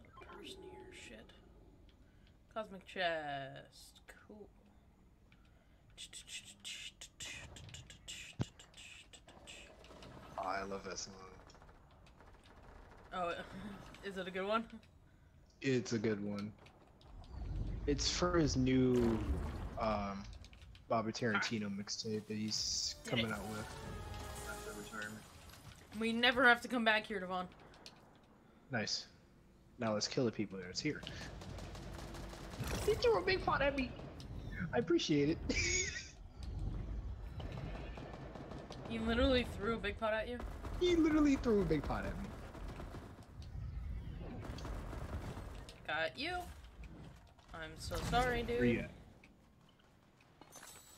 There's a person here. Shit. Cosmic chest. Cool. Oh, I love that song. Oh, is it a good one? It's a good one. It's for his new um, Bobby Tarantino mixtape that he's coming out with after retirement. We never have to come back here, Devon. Nice. Now let's kill the people there. It's here. He threw a big pot at me. I appreciate it. He literally threw a big pot at you. he literally threw a big pot at me. Got you. I'm so sorry, dude.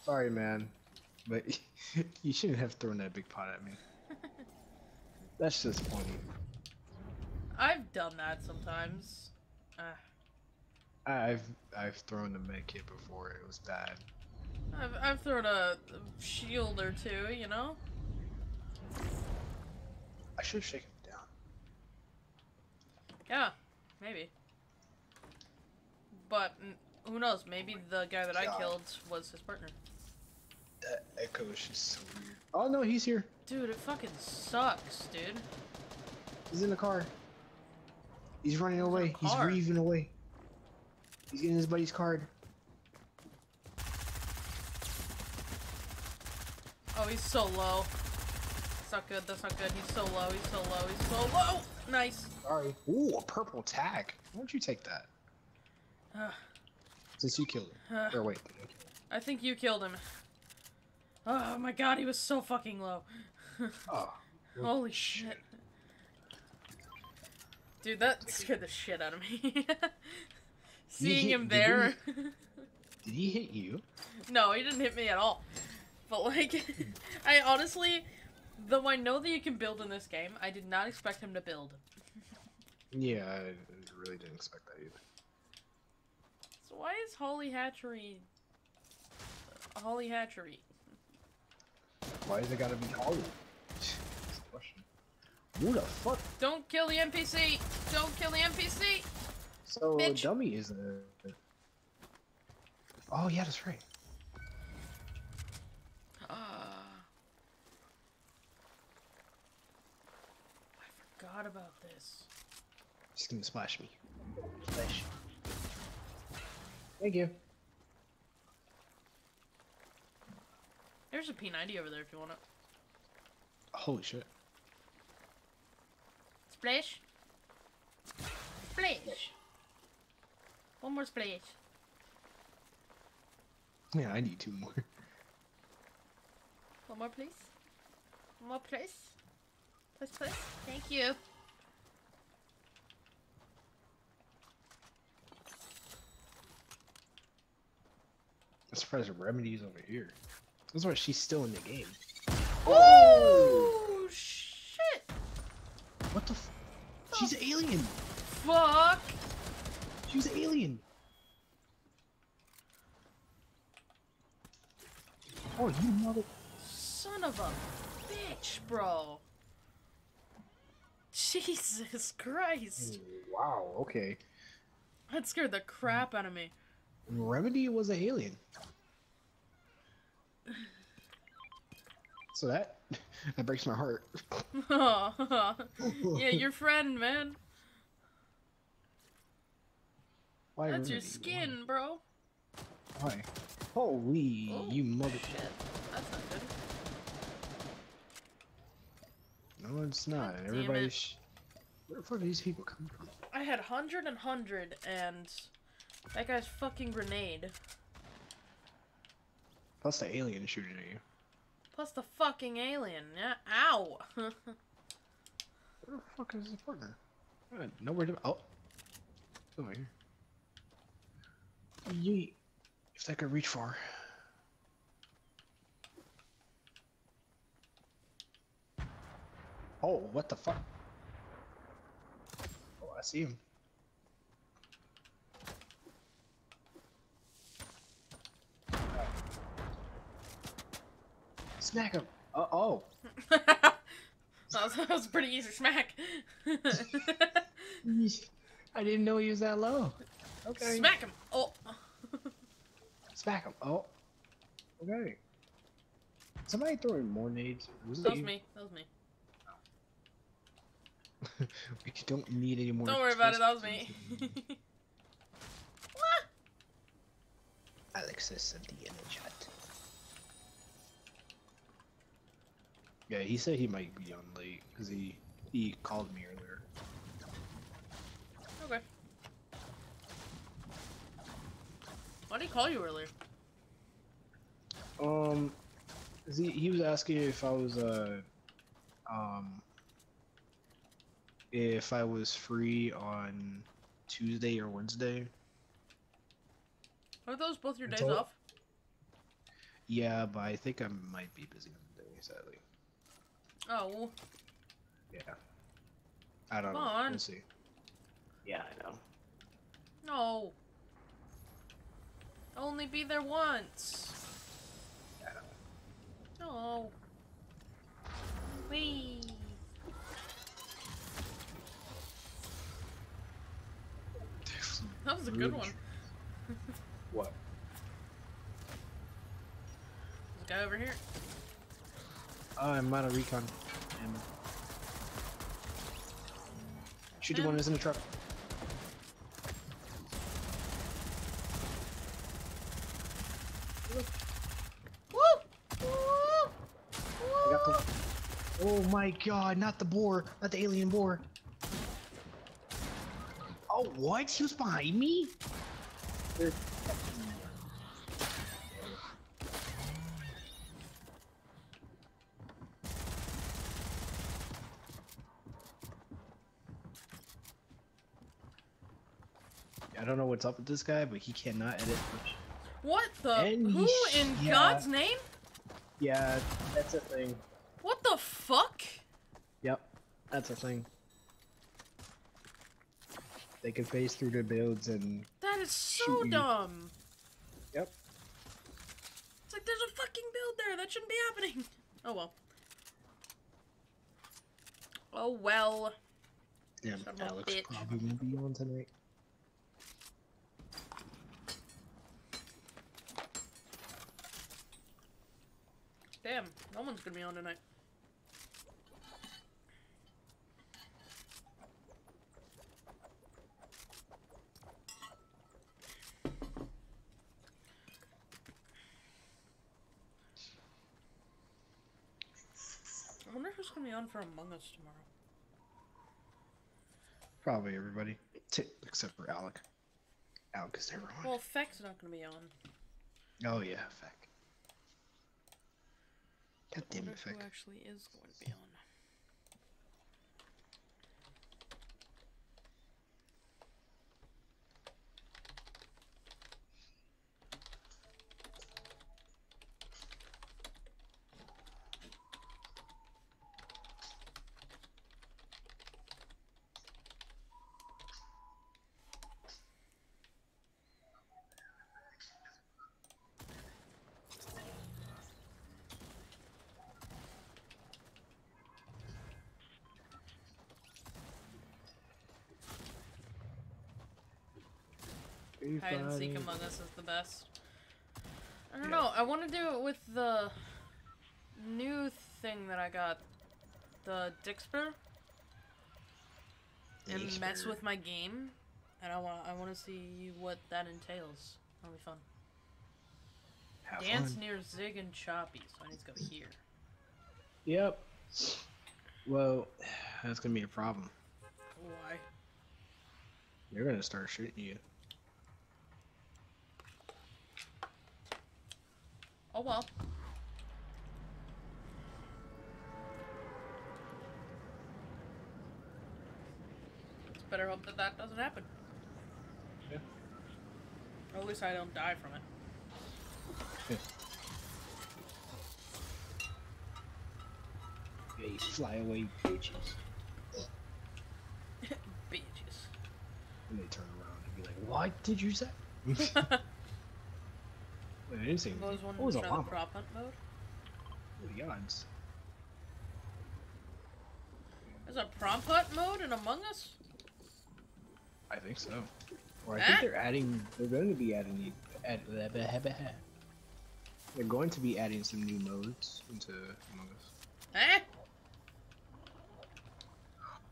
Where you at? Sorry, man. but you shouldn't have thrown that big pot at me. That's just funny. I've done that sometimes. Uh, I've I've thrown the med kit before. It was bad. I've, I've thrown a shield or two, you know? I should have shaken it down. Yeah, maybe. But who knows? Maybe the guy that I God. killed was his partner. That echo is just so weird. Oh no, he's here. Dude, it fucking sucks, dude. He's in the car. He's running in away. He's car? weaving away. He's getting his buddy's card. Oh, he's so low. That's not good. That's not good. He's so low. He's so low. He's so low. Nice. Sorry. Ooh, a purple tag. Why don't you take that? Uh, Since you killed him. uh, Or wait. I think you killed him. Oh my god, he was so fucking low. Oh. Holy shit. Dude, that scared the shit out of me. Seeing hit- him did there. Did he hit you? no, he didn't hit me at all. But like, I honestly, though I know that you can build in this game, I did not expect him to build. Yeah, I really didn't expect that either. So why is Holly Hatchery Holly Hatchery? Why is it gotta be Holly? That's the. Who the fuck? Don't kill the NPC! Don't kill the NPC! So Bitch. dummy is a. Oh yeah, that's right. Ah. I forgot about this. He's gonna splash me. Splash. Thank you. There's a P90 over there if you want it. Holy shit. Splash. Splash. One more splash. Yeah, I need two more. One more, please. One more, please. Please, please. Thank you. I'm surprised Remedy's over here. That's why she's still in the game. Oh shit! What the? F- she's alien. Fuck! She's an alien. Oh, you mother. Son of a bitch, bro. Jesus Christ. Wow. Okay. That scared the crap out of me. Remedy was an alien. So that that breaks my heart. yeah, your friend, man. Why That's your skin, bro. Why? Holy, Oh, you mother. Shit. That's not good. No, it's not. damn Everybody. it. Sh- Where the fuck are these people coming from? I had 100 and 100, and that guy's fucking grenade. Plus the alien shooting at you. Plus the fucking alien. Yeah, ow. Where the fuck is his partner? Uh, nowhere to. Oh. It's over here. Yeet. If that could reach far. Oh, what the fuck? Oh, I see him. Smack him. Uh oh. that, was, that was a pretty easy smack. I didn't know he was that low. Okay. Smack him. Oh. Smack him. Oh. Okay. Somebody throwing more nades. Was it That was you? me. That was me. we don't need any more. Don't worry about it. That was me. what? Alexis of the image hut. Yeah, he said he might be on late because he he called me earlier. Okay. Why did he call you earlier? Um, he he was asking if I was uh um if I was free on Tuesday or Wednesday. Are those both your days off? Yeah, but I think I might be busy on the day, sadly. Oh, Yeah. I don't Come know. on. We'll see. Yeah, I know. no. Only be there once. Yeah, No. Wee. That was a good one. What? There's a guy over here. Oh, I'm out of recon. ammo. Shoot the one who's in the truck. Woo! Woo! I got the- Oh my god, not the boar, not the alien boar. Oh, what? He was behind me don't know what's up with this guy, but he cannot edit. What the? And Who in yeah. God's name? Yeah, that's a thing. What the fuck? Yep, that's a thing. They can phase through the builds and That is so Shoot you. dumb. Yep. It's like there's a fucking build there. That shouldn't be happening. Oh well. Oh well. yeah, Son of a Alex bitch. probably won't be on tonight. Damn, no one's gonna be on tonight. I wonder who's gonna be on for Among Us tomorrow. Probably everybody, except for Alec. Alec is never on. Well, Fecc's not gonna be on. oh yeah, Fecc. I damn it, who actually is going to be on. Hide and seek among us is the best. I don't Yeah. know. I want to do it with the new thing that I got, the Dixper, and mess with my game. And I want I want to see what that entails. That'll be fun. Have Dance fun. near Zyg and Choppy, so I need to go here. Yep. Well, that's gonna be a problem. Why? They're gonna start shooting you. Oh well. Let's better hope that that doesn't happen. Yeah. Or at least I don't die from it. Yeah, you fly away bitches. Bitches. And they turn around and be like, why did you say?" Wait, I didn't say anything. Those ones What was a llama? prop hunt mode. What are the odds? There's a prompt hunt mode in Among Us? I think so. Or I Huh? think they're adding. They're going to be adding. Add, they're going to be adding some new modes into Among Us. Eh?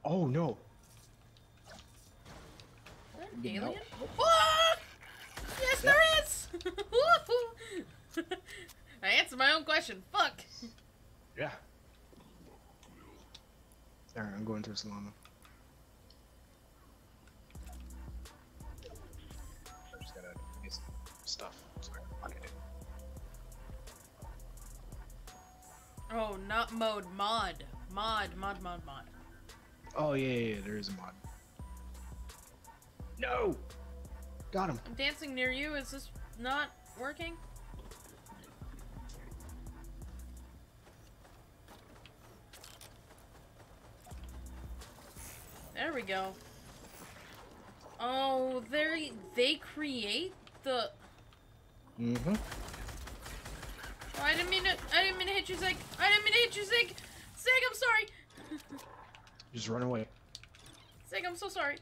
Oh no! Is an alien? Ah! Yes, there is! Woohoo! I answered my own question. Fuck! Yeah. All right, I'm going to Salama. I just gotta get some stuff. So I can it. Oh, not mode, mod. Mod, mod, mod, mod. Oh yeah, yeah, yeah, there is a mod. No. Got him. I'm dancing near you. Is this not working? There we go. Oh, they they create the. Mm-hmm. Oh, I didn't mean to. I didn't mean to hit you, Zyg. I didn't mean to hit you, Zyg. Zyg, I'm sorry. Just run away. Zyg, I'm so sorry.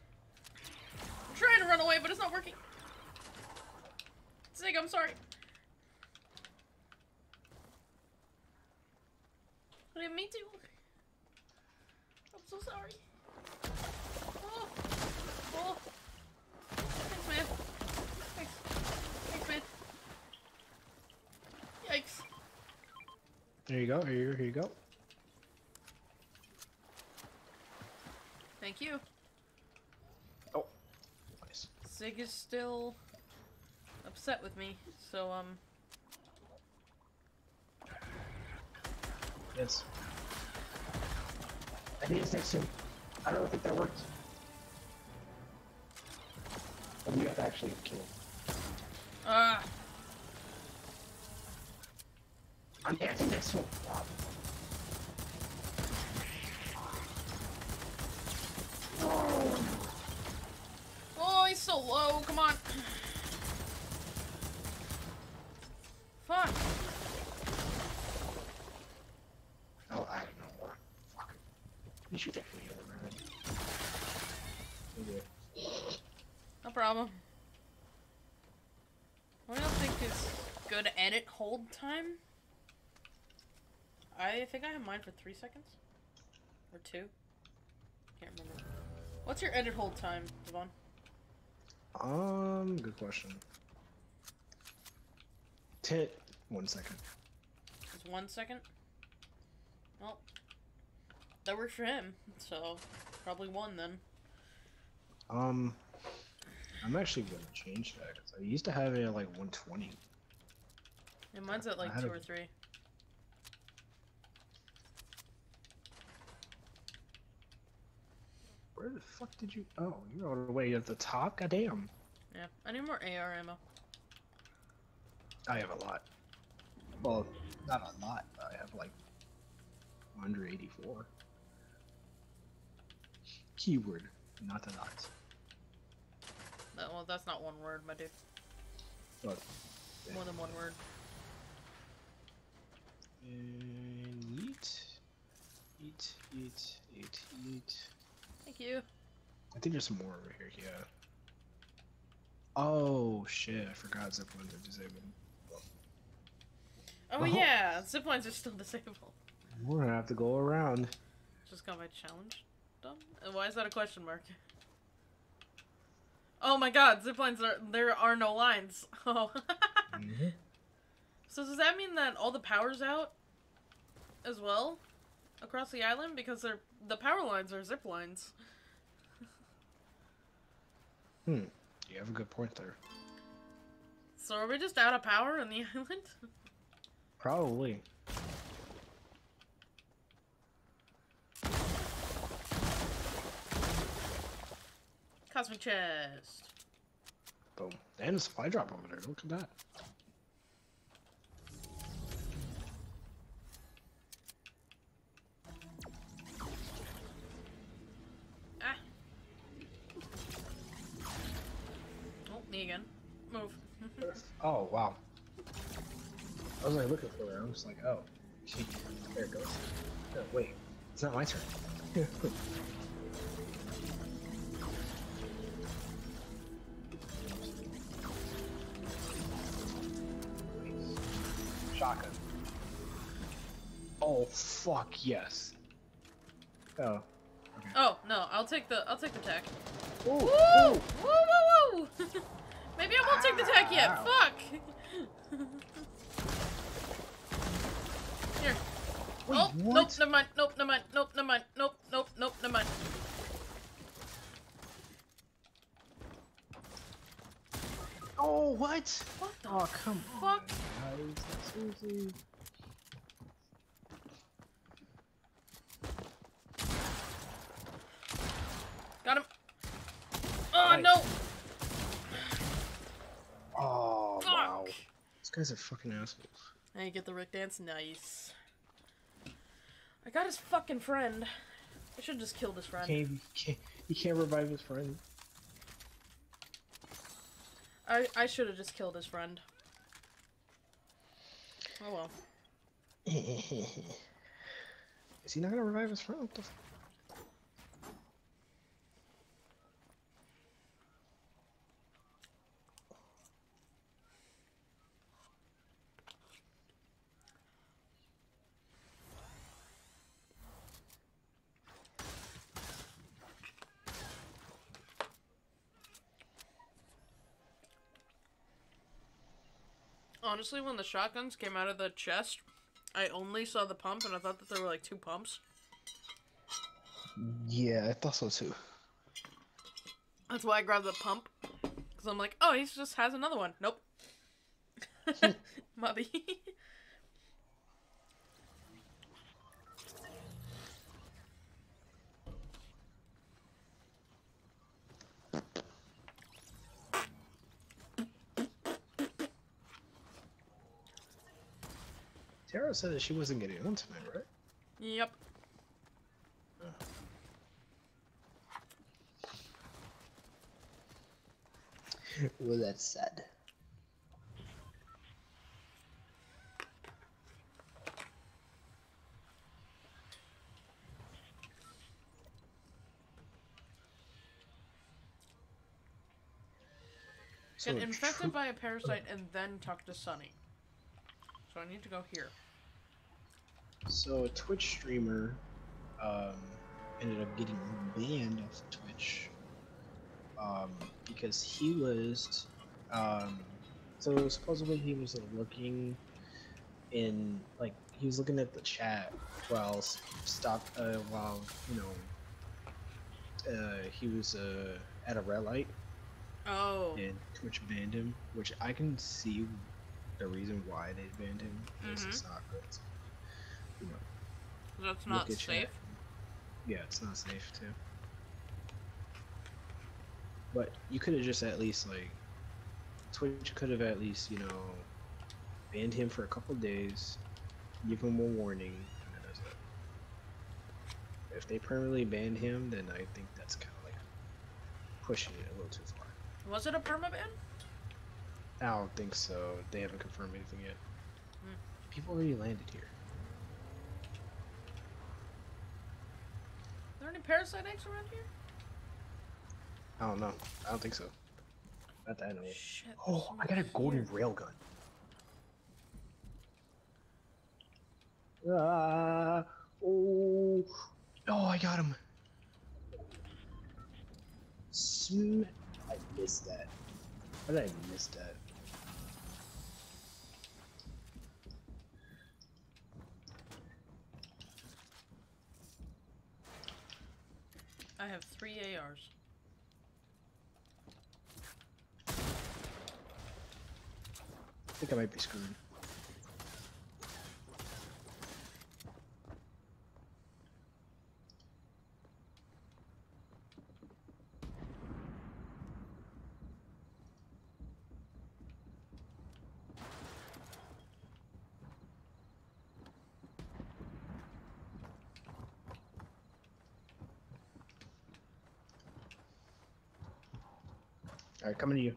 I'm trying to run away, but it's not working. Zyg, I'm sorry. I didn't mean to. I'm so sorry. Oh. Oh. Thanks, man. Thanks. Thanks, man. Yikes. There you go. Here you, here you go. Thank you. Oh. Nice. Zyg is still upset with me, so, um, Yes. I need to fix him. I don't think that works. But we have to actually kill him. ah, I'm anti-next one. oh, he's so low, come on. Fuck. Oh, I don't know. Fuck. You should definitely. No problem. I don't think is good edit hold time. I think I have mine for three seconds. Or two. Can't remember. What's your edit hold time, Devon? Um, good question. Ten. One second. Just one second? Well, that works for him, so probably one then. Um, I'm actually gonna change that. I used to have it at like 120. And mine's at like two a- or three. Where the fuck did you? Oh, you're all the way at the top. Goddamn. Yeah, I need more AR ammo. I have a lot. Well, not a lot. But I have like 184. Keyword, not a lot. That, well, that's not one word, my dude. But More than one word. and eat, eat, eat, eat, eat. Thank you. I think there's some more over here. Yeah. Oh shit! I forgot zip lines are disabled. Oh yeah, zip lines are still disabled. We're gonna have to go around. Just got my challenge done. Why is that a question mark? Oh my god, zip lines are there are no lines. Oh. Mhm. so does that mean that all the power's out as well across the island because they're the power lines are zip lines. Hmm. You have a good point there. So are we just out of power on the island? Probably. Cosmic chest. Boom. And a supply drop over there. Look at that. Like looking for it. I was like, oh, gee, there it goes. Oh, wait, it's not my turn. Shotgun. Oh fuck yes. Oh. oh no, I'll take the I'll take the tech. Ooh, Woo! ooh. Woo woo woo! Maybe I won't take the tech yet. Ow. Fuck. Here. Wait, oh, nope, never mind. Nope, never mind. Nope, never mind. Nope, nope, nope, never mind. Oh what? What the Oh come fuck? on, guys. Seriously. Got him. Oh Nice. no! Oh wow. These guys are fucking assholes. Now you get the Rick dance. Nice. I got his fucking friend. I should just kill this friend. Can't even, can't, He can't revive his friend. I I should have just killed his friend. Oh well. Is he not gonna revive his friend? Honestly, when the shotguns came out of the chest, I only saw the pump and I thought that there were like two pumps. Yeah, I thought so too. That's why I grabbed the pump. Because I'm like, oh, he just has another one. Nope. Muddy. Tara said that she wasn't getting on tonight, right? yep. well, that's sad. So Get infected by a parasite and then talk to Sunny. So I need to go here. So a Twitch streamer um, ended up getting banned off of Twitch um, because he was um, so supposedly he was uh, looking in like he was looking at the chat while stop uh, while you know uh, he was uh, at a red light Oh. and Twitch banned him, which I can see the reason why they banned him. because It's not good. That's not safe. chat. Yeah, it's not safe too. But you could have just at least like Twitch could have at least you know banned him for a couple days, give him a warning, and then that's it. If they permanently banned him, then I think that's kind of like pushing it a little too far. Was it a permaban? I don't think so. They haven't confirmed anything yet. Hmm. People already landed here. There any parasite eggs around here? I don't know. I don't think so. Not that I Shit. Oh, I got a golden railgun. Ah! oh, oh, I got him. Sm- I missed that. How did I miss that? I have three ARs. I think I might be screwed. Coming to you.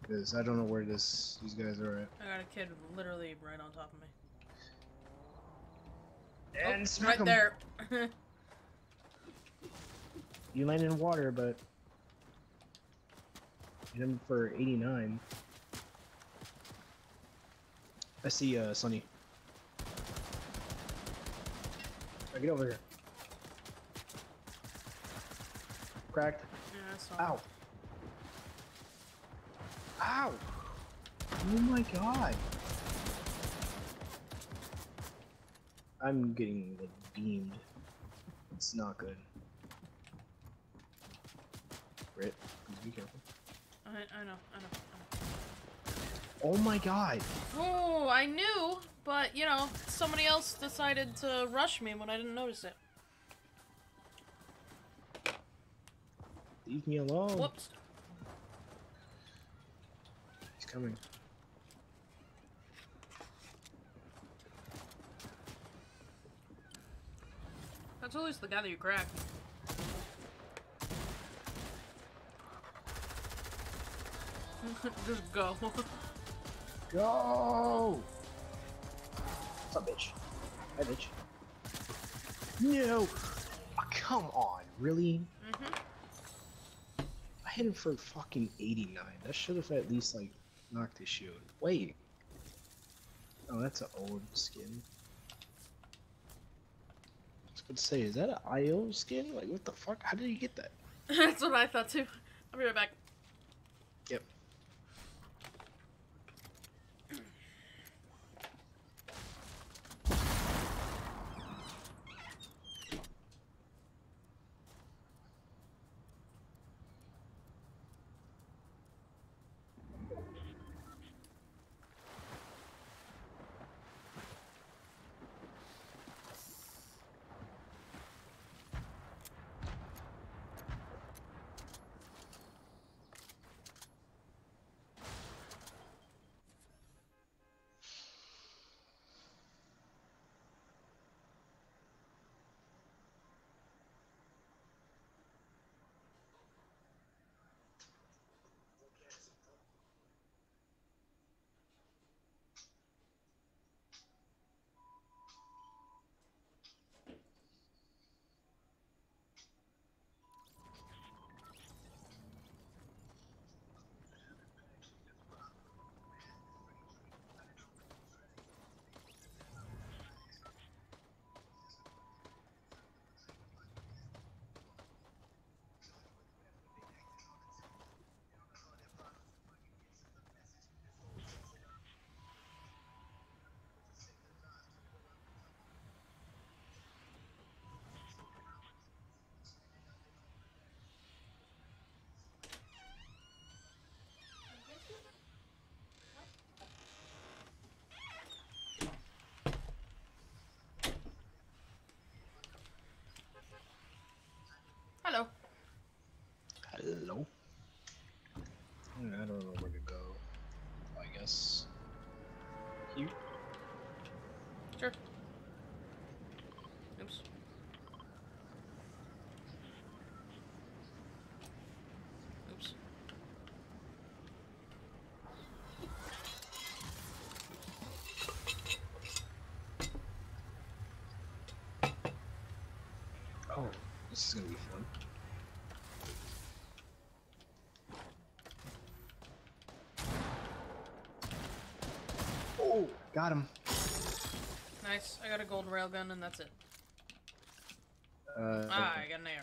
Because I don't know where this these guys are at. I got a kid literally right on top of me. And oh, smack right 'em. there. You land in water, but hit him for 89. I see, uh, Sonny. Right, get over here. Cracked. yeah, I saw Ow. Ow. Oh my god. I'm getting like beamed. It's not good. Brit, please be careful. I, I know, I know, I Oh my god. Oh, I knew, but you know, somebody else decided to rush me when I didn't notice it. Leave me alone. Whoops coming. That's always the guy that you crack. Just go. go! What's up, bitch? Hi, bitch. No! Oh, come on, really? Mm -hmm. I hit him for fucking 89. That should have at least, like, knocked his shield. Wait. Oh, that's an old skin. I was to say, is that an IO skin? Like, what the fuck? How did you get that? That's what I thought too. I'll be right back. This is gonna be fun. Oh, got him. Nice. I got a gold railgun and that's it. Uh, Ah, I got an air.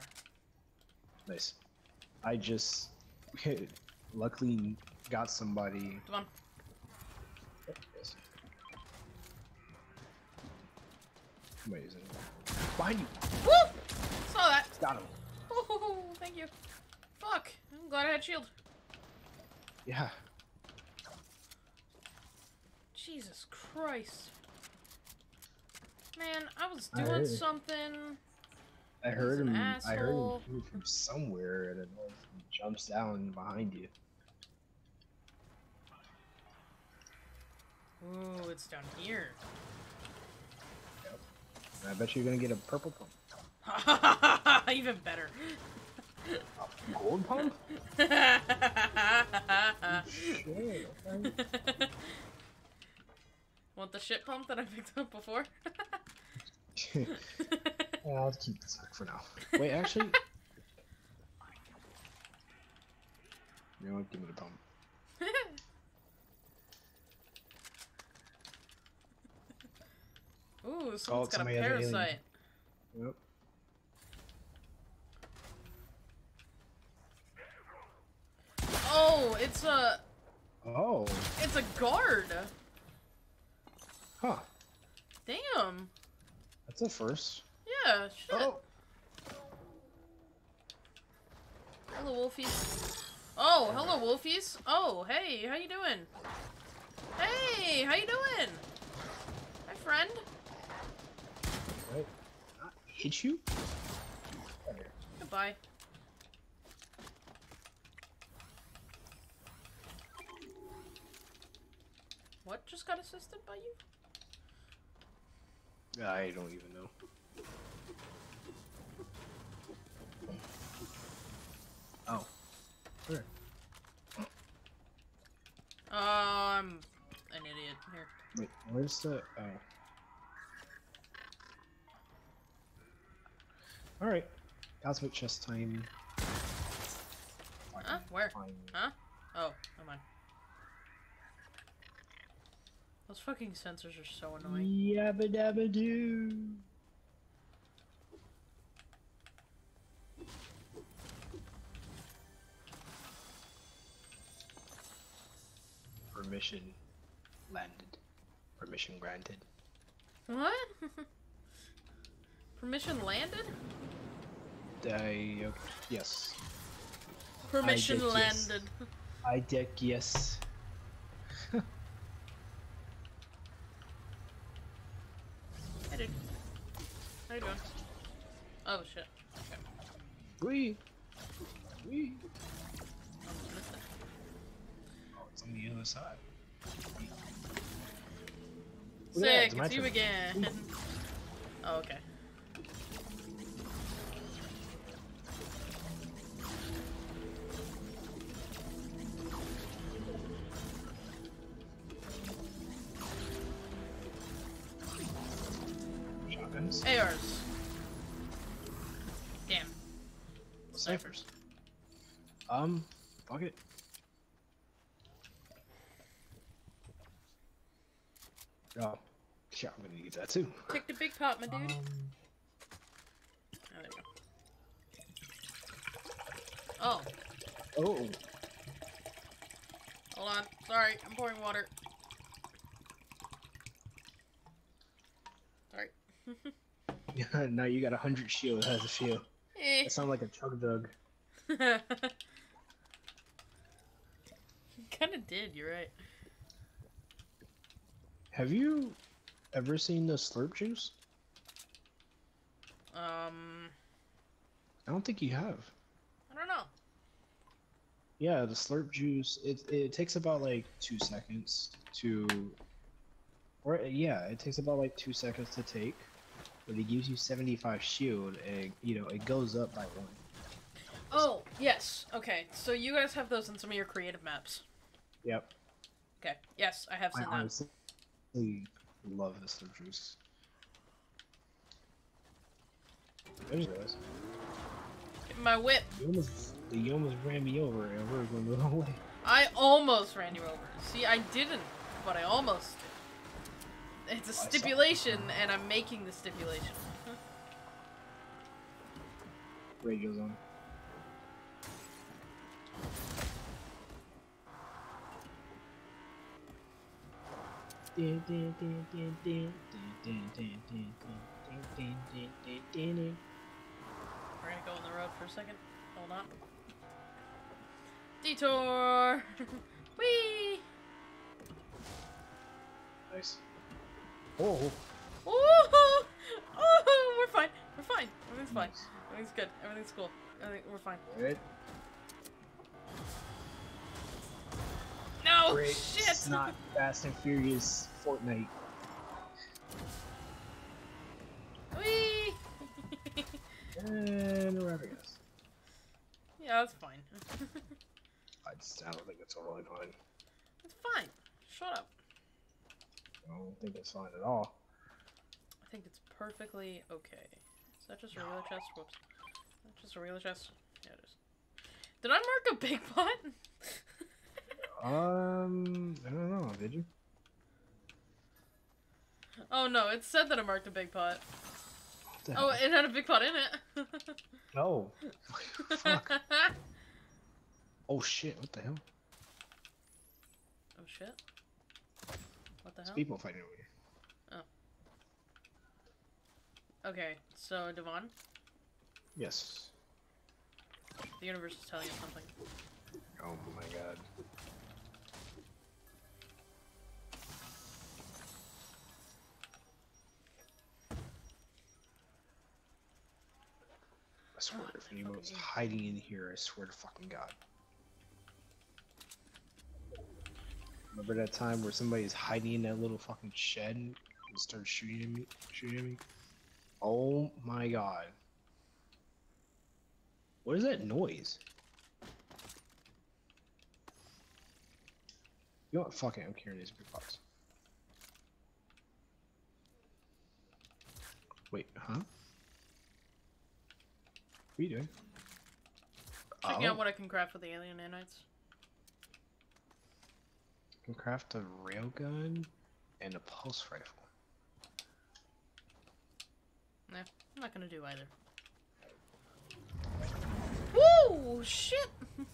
nice. I just luckily got somebody. Come on. Yes. Wait, is it behind you? Woo! Got him. Ooh, thank you. Fuck. I'm glad I had shield. Yeah. Jesus Christ. Man, I was doing it. something. I heard him. I heard him asshole. from somewhere, and it jumps down behind you. Ooh, it's down here. And I bet you're gonna get a purple pump. Even better. Gold pump? Shit. Want the shit pump that I picked up before? yeah, I'll keep this back for now. Wait, actually. you know what? Give me the pump. Ooh, someone's it's got a my alien. parasite. Yep. Oh, it's a Oh. it's a guard. Huh. Damn. That's a first. Yeah, shit. Oh. Hello, Wolfies. Oh, hello, Wolfies. Oh, hey, how you doing? Hey, how you doing? Hi, friend. Not hit you? Goodbye. What just got assisted by you? I don't even know. Oh. Where? Sure. I'm an idiot here. Wait, where's the... Oh. Alright. Cosmic chest time. Huh? Where? Huh? Oh, Come on. Those fucking sensors are so annoying. Yabba dabba doo. Permission landed. Permission granted. What? Permission landed? I okay. yes. Permission did, yes. landed. I deck yes. Hey, dude. How you doing? Oh shit. Okay. We. We. Almost missed it. Oh, it's on the other side. Sick, it's it's you again. oh, okay. Shotguns. ARs. Damn. Snipers. Um, fuck it. Oh, yeah, I'm gonna need that too. Take the big pot, my dude. Um, Oh, there you go. Oh, oh, hold on. Sorry, I'm pouring water. Sorry. yeah, now you got a hundred shield. Has a shield. eh. That sounds like a chug jug. Kinda did, you're right. Have you ever seen the slurp juice? Um, I don't think you have. I don't know. Yeah, the slurp juice. It it takes about like two seconds to, or yeah, it takes about like two seconds to take, but it gives you seventy five shield, and you know it goes up by one. Oh, yes. Okay, so you guys have those in some of your creative maps. Yep. Okay, yes, I have I seen that. honestly love slurp juice. There's this. My whip. You almost, you almost ran me over, and we're going the wrong way. I almost ran you over. See, I didn't, but I almost did. It's a stipulation, and I'm making the stipulation. Radio's on. We're gonna go on the road for a second. Hold on. Detour! Whee! Nice. Oh, Ooh! Oh, we're fine. We're fine. Everything's fine. Everything's good. Everything's cool. Everything, we're fine. good. No! Great. Oh, Shit! It's not Fast and Furious Fortnite. Whee! And Rodriguez. yeah, that's fine. I just I don't think it's totally fine. it's fine. Shut up. I don't think it's fine at all. I think it's perfectly okay. Is that just a regular chest? Whoops. Is that just a regular chest? Yeah, it is. Did I mark a big pot? Um, I don't know. Did you? oh no, it said that I marked a big pot. Oh, it had a big pot in it. no. Fuck. Oh shit! What the hell? oh shit. What the hell? people fighting over here. Oh. Okay, so Dievonne, Yes. the universe is telling you something. Oh my god. I swear, if ah, my anyone's hiding in here, I swear to fucking god. Remember that time where somebody's hiding in that little fucking shed and started shooting at me? Shooting at me? Oh my god. What is that noise? You know what? Fuck it. I'm carrying these big box. Wait, huh? What are you doing? Checking oh. out what I can craft for the alien nanites can craft a railgun and a pulse rifle. Nah, I'm not gonna do either. Woo! Shit!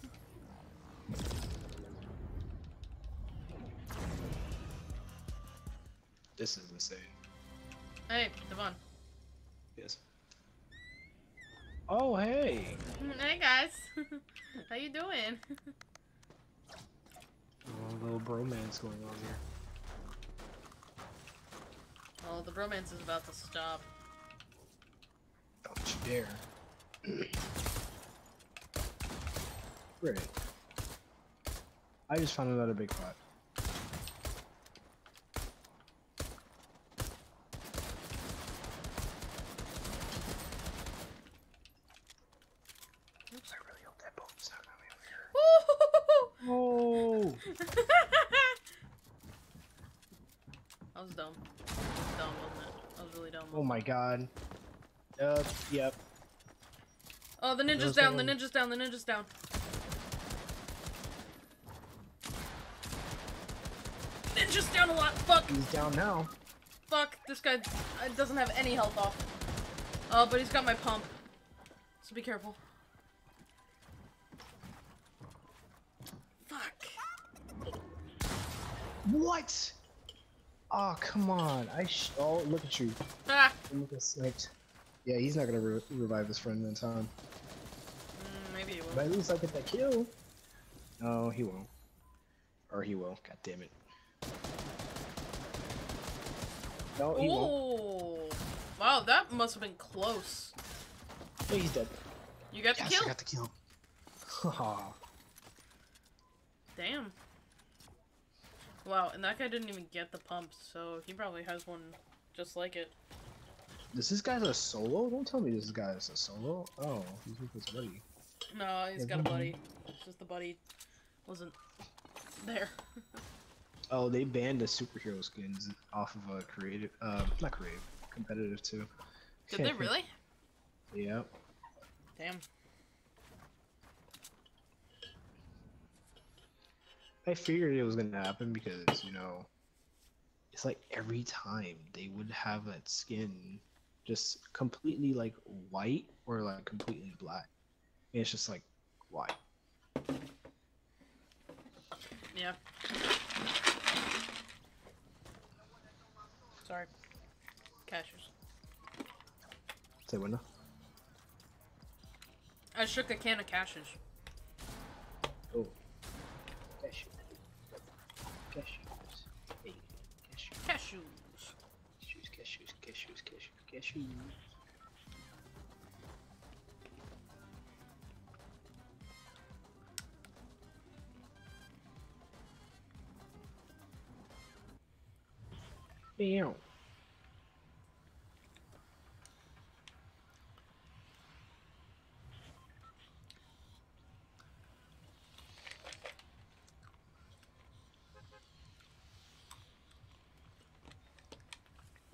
This is insane. Hey, Dievonne. Yes. Oh, hey! Hey guys. How you doing? Oh, little bromance going on here. Oh, the romance is about to stop. Don't you dare. Great. I just found another big pot. Oops, I really hope that boat's not coming over here. Oh! I was dumb. I was dumb, wasn't it? I was really dumb. Oh my god. Yep, yep. Oh, the ninja's Where's down, the the ninja's down, the ninja's down. Ninja's down a lot. Fuck, He's down now. fuck. This guy uh, doesn't have any health off. Oh, but he's got my pump. So be careful. Fuck. What? Oh, come on. I sh- Oh, look at you. Ah. Look at sniped. Yeah, he's not gonna re- revive his friend in time. Mm, maybe he will. But will. at least I'll get that kill. No, he won't. Or he will. God damn it. No, he won't. Oh. Wow, that must have been close. Oh, he's dead. You got the Yes, kill? I got the kill. Haha. Damn. Wow, and that guy didn't even get the pump, so he probably has one just like it. This this guy's a solo? Don't tell me this guy is a solo. Oh, he's with his buddy. No, he's got a buddy. It's just the buddy wasn't there. Oh, they banned the superhero skins off of a creative, uh, not creative, competitive too. Did they really? Yep. Damn. I figured it was gonna happen because you know, it's like every time they would have that skin just completely like white or like completely black. And it's just like, why? Yeah. Sorry. Cashews. Say what now? I shook a can of cashews. Oh. Cashew. Cashews. Hey, cashew. Cashews. Cashews, cashews, cashews, cashews. Meow.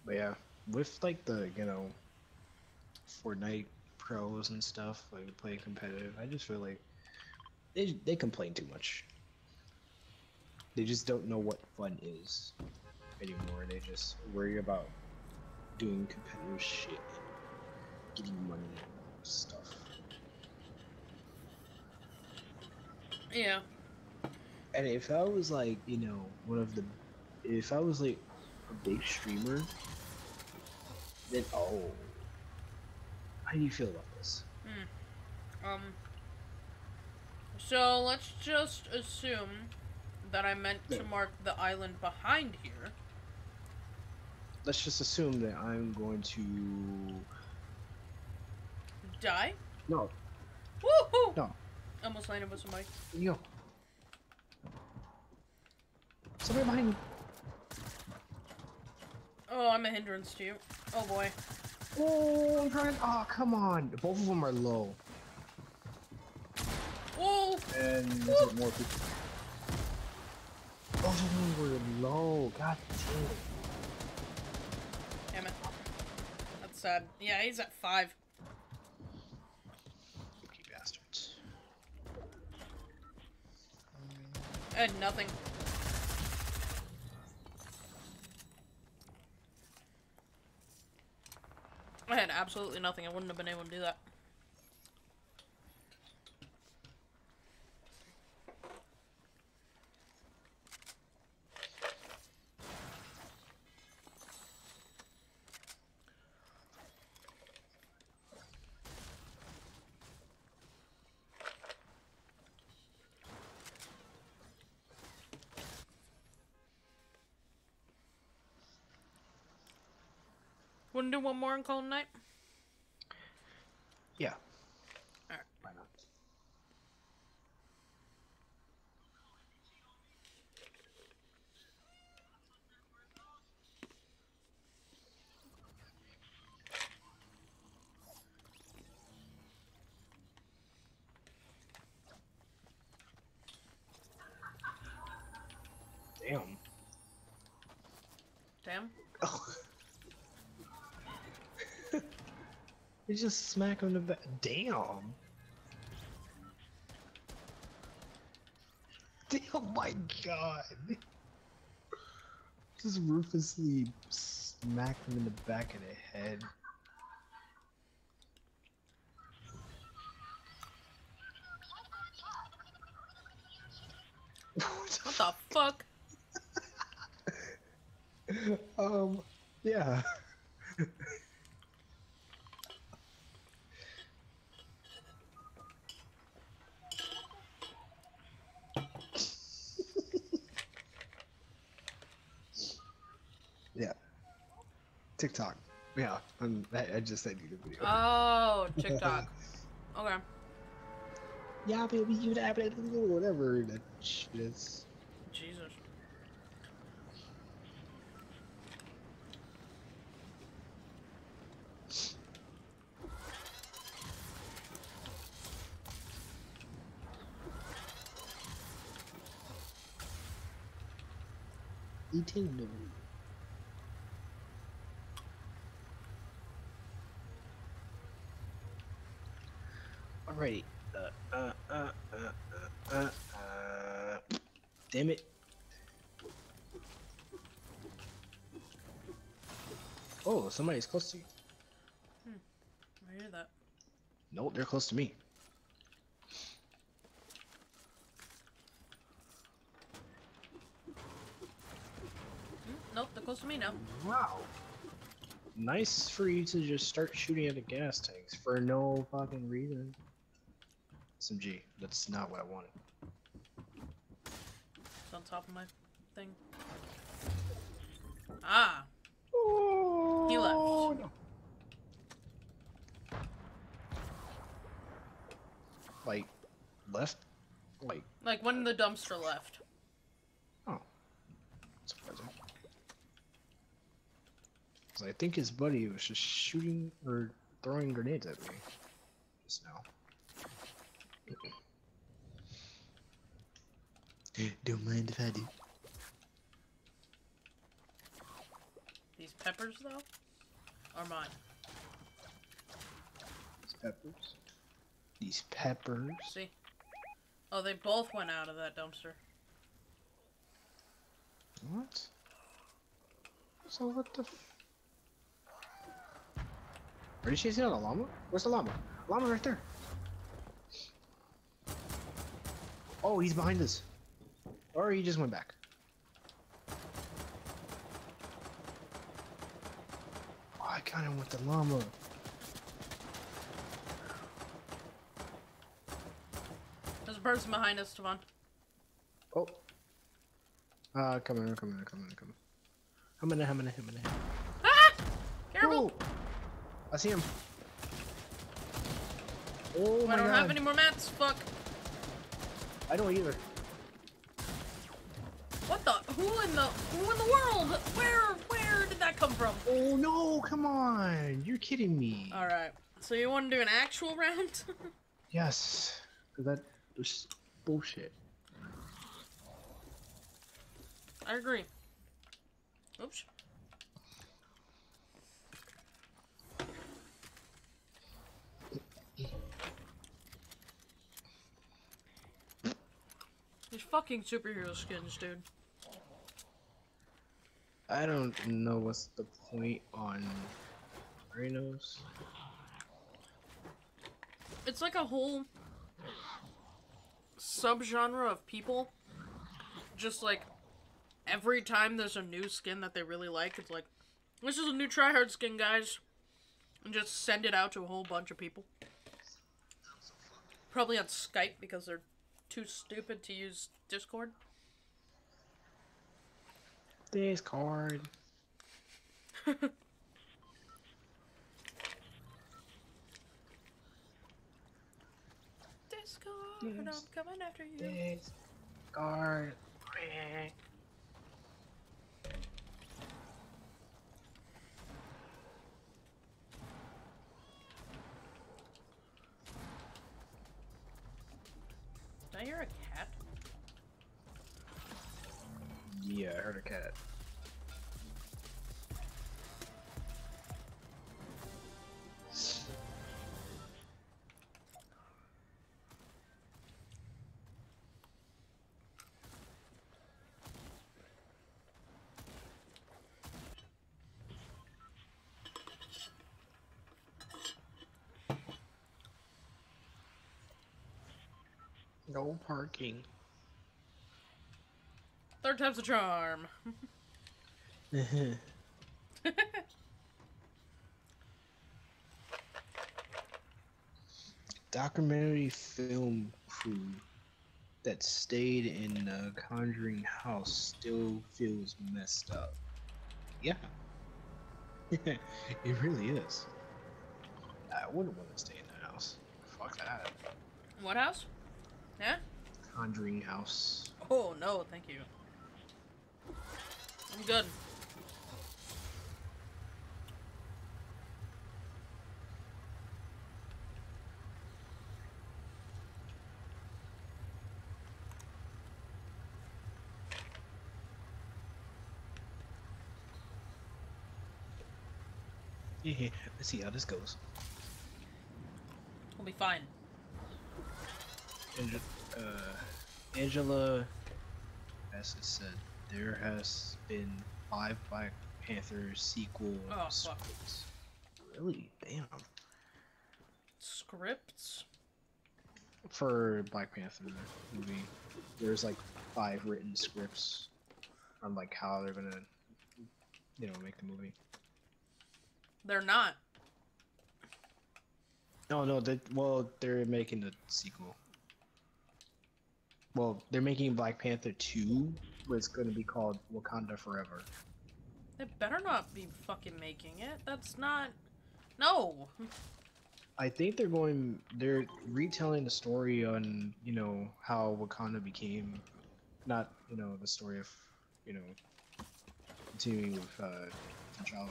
But yeah, with like the you know Fortnite pros and stuff, like playing competitive, I just feel like they they complain too much. They just don't know what fun is anymore. They just worry about doing competitive shit, and getting money and stuff. Yeah. And if I was like, you know, one of the, if I was like a big streamer, then oh, how do you feel about this? Um. So let's just assume that I meant to mark the island behind here. Let's just assume that I'm going to. Die. No, Woohoo! no, Almost landed with some somebody. yo. Somebody behind me. Oh, I'm a hindrance to you. Oh boy. Oh, I'm trying. Oh, come on. Both of them are low. Whoa! And there's like more people. Both of them were low. God damn. it. Damn it. That's sad. Yeah, he's at five. Lucky bastards. I had nothing. I had absolutely nothing. I wouldn't have been able to do that. Do one more call it night? Yeah. Alright. Why not? Damn. Damn. You just smack him in the back. Damn. Oh my god. Just ruthlessly smack him in the back of the head. What the fuck? um, yeah. TikTok. Yeah, I'm, I, I just sent you the video. Oh, TikTok. Okay. yeah, baby, you whatever that shit is. Jesus. Nintendo. Alrighty. Uh, uh, uh, uh, uh, uh, uh. Damn it. Oh, somebody's close to you. I hear that. Nope, they're close to me. Hmm? Nope, they're close to me now. Wow. Nice for you to just start shooting at the gas tanks for no fucking reason. SMG, that's not what I wanted. It's on top of my thing. Ah, Oh, He left. no. Like, left? Like, like when the dumpster left. oh. Surprising. 'Cause I think his buddy was just shooting or throwing grenades at me just now. Don't mind if I do. These peppers, though, are mine. These peppers. These peppers. See? Oh, they both went out of that dumpster. What? So what the? F- Are you chasing out a llama? Where's the llama? Llama right there. Oh, he's behind us. Or he just went back. Oh, I got him with the llama. There's a person behind us, Dievonne. Oh. Uh, coming, in, coming, in, coming. Coming, in, coming, in, coming. in. Ah! Careful! Oh! I see him. Oh my I don't god. have any more mats. Fuck. I don't either. What the? Who in the? Who in the world? Where? Where did that come from? Oh no, come on. You're kidding me. All right. So you want to do an actual round? Yes. 'Cause that was bullshit. I agree. Oops. Fucking superhero skins, dude. I don't know what's the point on Rhinos. It's like a whole subgenre of people. Just like every time there's a new skin that they really like, it's like, this is a new tryhard skin, guys. And just send it out to a whole bunch of people. Probably on Skype because they're too stupid to use Discord. Discord. Discord, Yes. I'm coming after you. Discord. I hear a cat? Yeah, I heard a cat. No parking. Third time's a charm. Documentary film crew that stayed in the Conjuring house still feels messed up. Yeah. it really is. I wouldn't want to stay in the house. Fuck that. what house? Yeah? Conjuring house. Oh no, thank you. I'm good. Yeah, let's see how this goes. We'll be fine. Ange- uh, Angela, as I said, there has been five Black Panther sequel Oh, fuck. scripts. Really? Damn. Scripts? For Black Panther movie, there's like five written scripts on like how they're gonna, you know, make the movie. They're not. No, no, that well, they're making the sequel. Well, they're making Black Panther 2, but it's gonna be called Wakanda Forever. They better not be fucking making it. That's not. No! I think they're going. They're retelling the story on you know how Wakanda became, not you know the story of you know continuing with uh, T'Challa,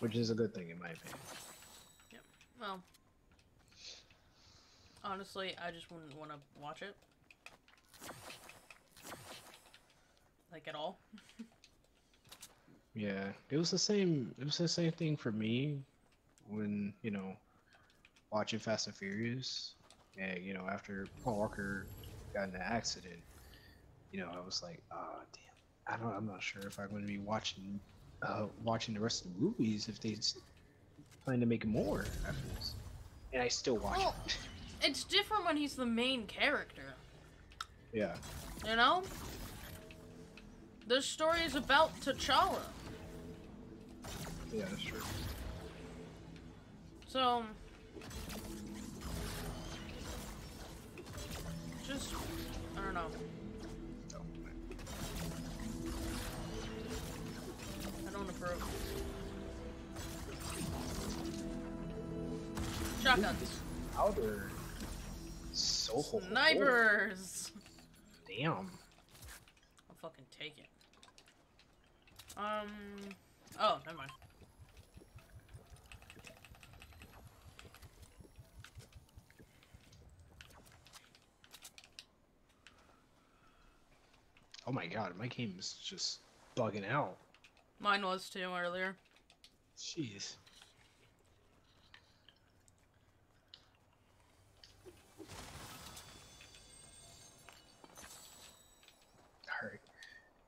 which is a good thing in my opinion. Yep. Well. Honestly, I just wouldn't want to watch it. Like, at all. Yeah, it was the same. It was the same thing for me when you know watching Fast and Furious. And, you know after Paul Walker got in an accident, you know I was like, oh damn, I don't. I'm not sure if I'm going to be watching uh, watching the rest of the movies if they s- plan to make more after this. And I still watch Well- it. It's different when he's the main character. Yeah, You know? This story is about T'Challa. yeah, that's true. So. Just. I don't know. I don't approve. Shotguns. powder. So ho- ho- ho. Snipers! Damn. I'll fucking take it. Um. Oh, never mind. Oh my god, my game is just bugging out. Mine was too earlier. Jeez.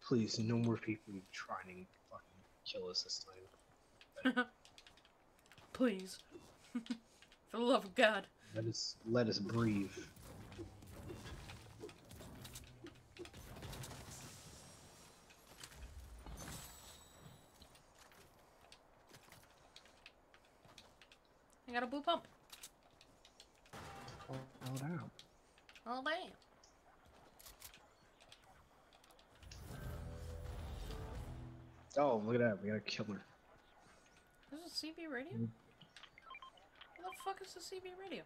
Please, no more people trying to fucking kill us this time. Please. For the love of God. Let us let us breathe. I got a blue pump. Oh, oh damn. Oh damn. Oh, look at that. We got a killer. Is this a CB radio? Mm. What the fuck is the CB radio?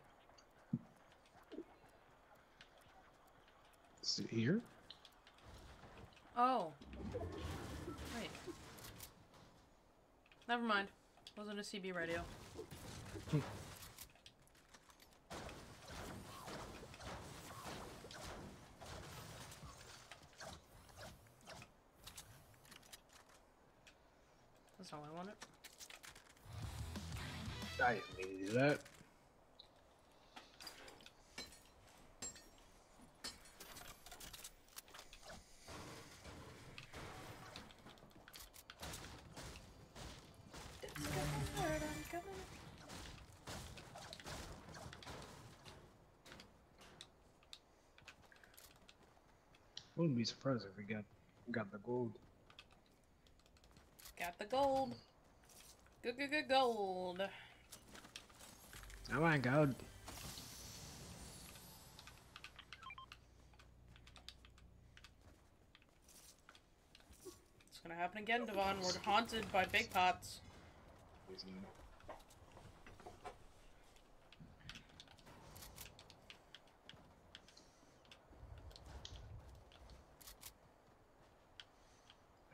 Is it here? Oh. Wait. Never mind. It Wasn't a CB radio. That's all I wanted. I didn't mean to do that. Wouldn't be surprised if we got got the gold. Got the gold. Good, good, good gold. Oh my god. It's gonna happen again, Dievonne. We're haunted by big pots.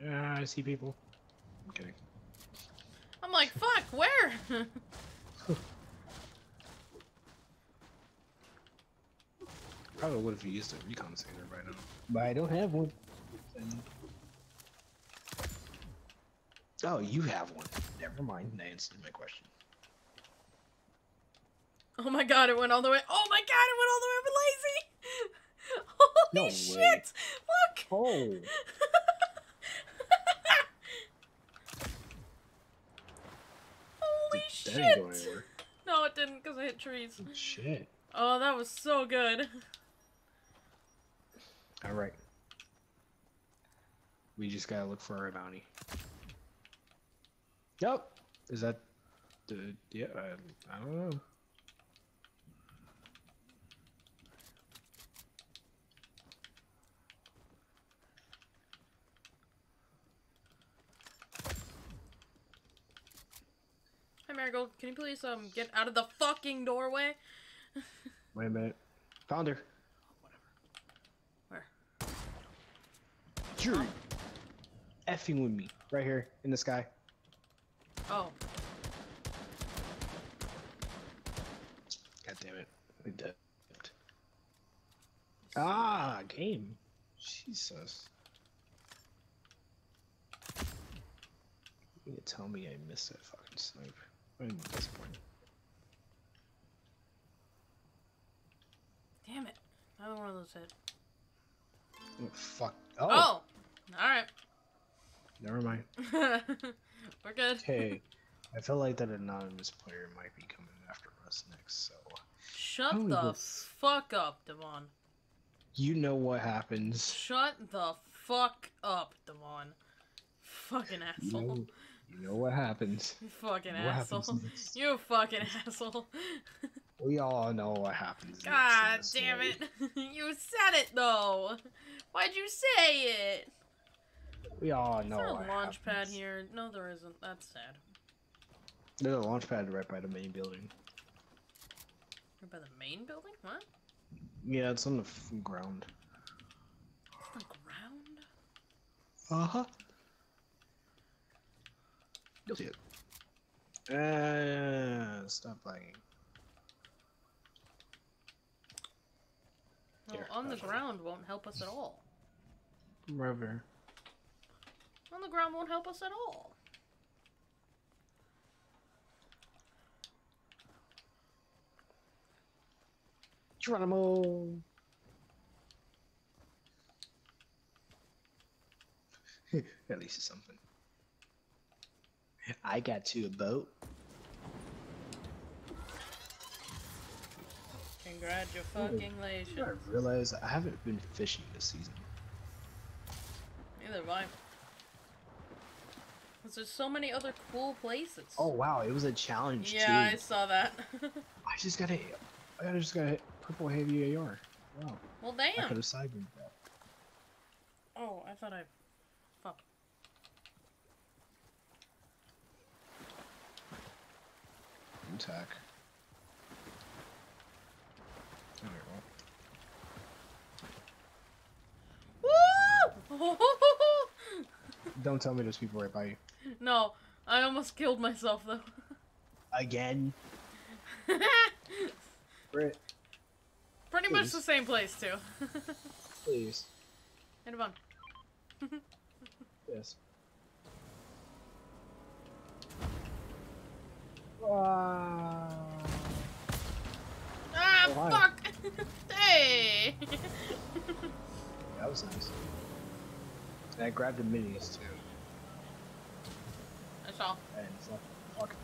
Yeah, I see people. I'm kidding. I'm like, fuck, where? Probably would have used a recon center by now. But I don't have one. And- Oh, you have one. Never mind. That answered my question. oh my god, it went all the way. Oh my god, it went all the way over lazy. Holy No way. shit! Look! Oh. Holy That ain't going shit! anywhere. No, it didn't because I hit trees. Shit. Oh, that was so good. Alright. We just gotta look for our bounty. Yep. Is that the yeah? I, I don't know. Marigold. Can you please um get out of the fucking doorway? Wait a minute. Found her. Where? You're effing with me right here in the sky. Oh, God damn it. We dipped. Ah, game. Jesus. You tell me I missed that fucking snipe. I'm disappointed. damn it! Another one of those hit. Oh, fuck. Oh, Oh, all right. never mind. We're good. Okay. I feel like that anonymous player might be coming after us next, so. Shut the fuck up, Dievonne. You know what happens. Shut the fuck up, Dievonne. Fucking asshole. You know what happens. You fucking What asshole. happens. You fucking asshole. We all know what happens. God damn it. you said it though. Why'd you say it? We all Is know there a what launch pad here? No, there isn't. That's sad. There's a launch pad right by the main building. You're by the main building? What? Yeah, it's on the f- ground. The ground? Uh huh. You'll see it. Uh, stop lagging. No, Here, on the actually. ground won't help us at all. River. On the ground won't help us at all. Geronimo. At least it's something. I got to a boat. Congratulations. I realize I haven't been fishing this season. Neither have I. Because there's so many other cool places. Oh wow, it was a challenge Yeah, I saw that. I just got a, I just got a purple heavy AR. Wow, well, damn. I could have cybered that. Oh, I thought I. Attack. Alright, well. Woo! Don't tell me there's people right by you. no, I almost killed myself though. Again? Brit, Pretty much the same place too. please. Hit a bun. Yes. Wow. Ah, Oh, fuck! hey! That was nice. And I grabbed the minis too. That's all. And it's like fucking.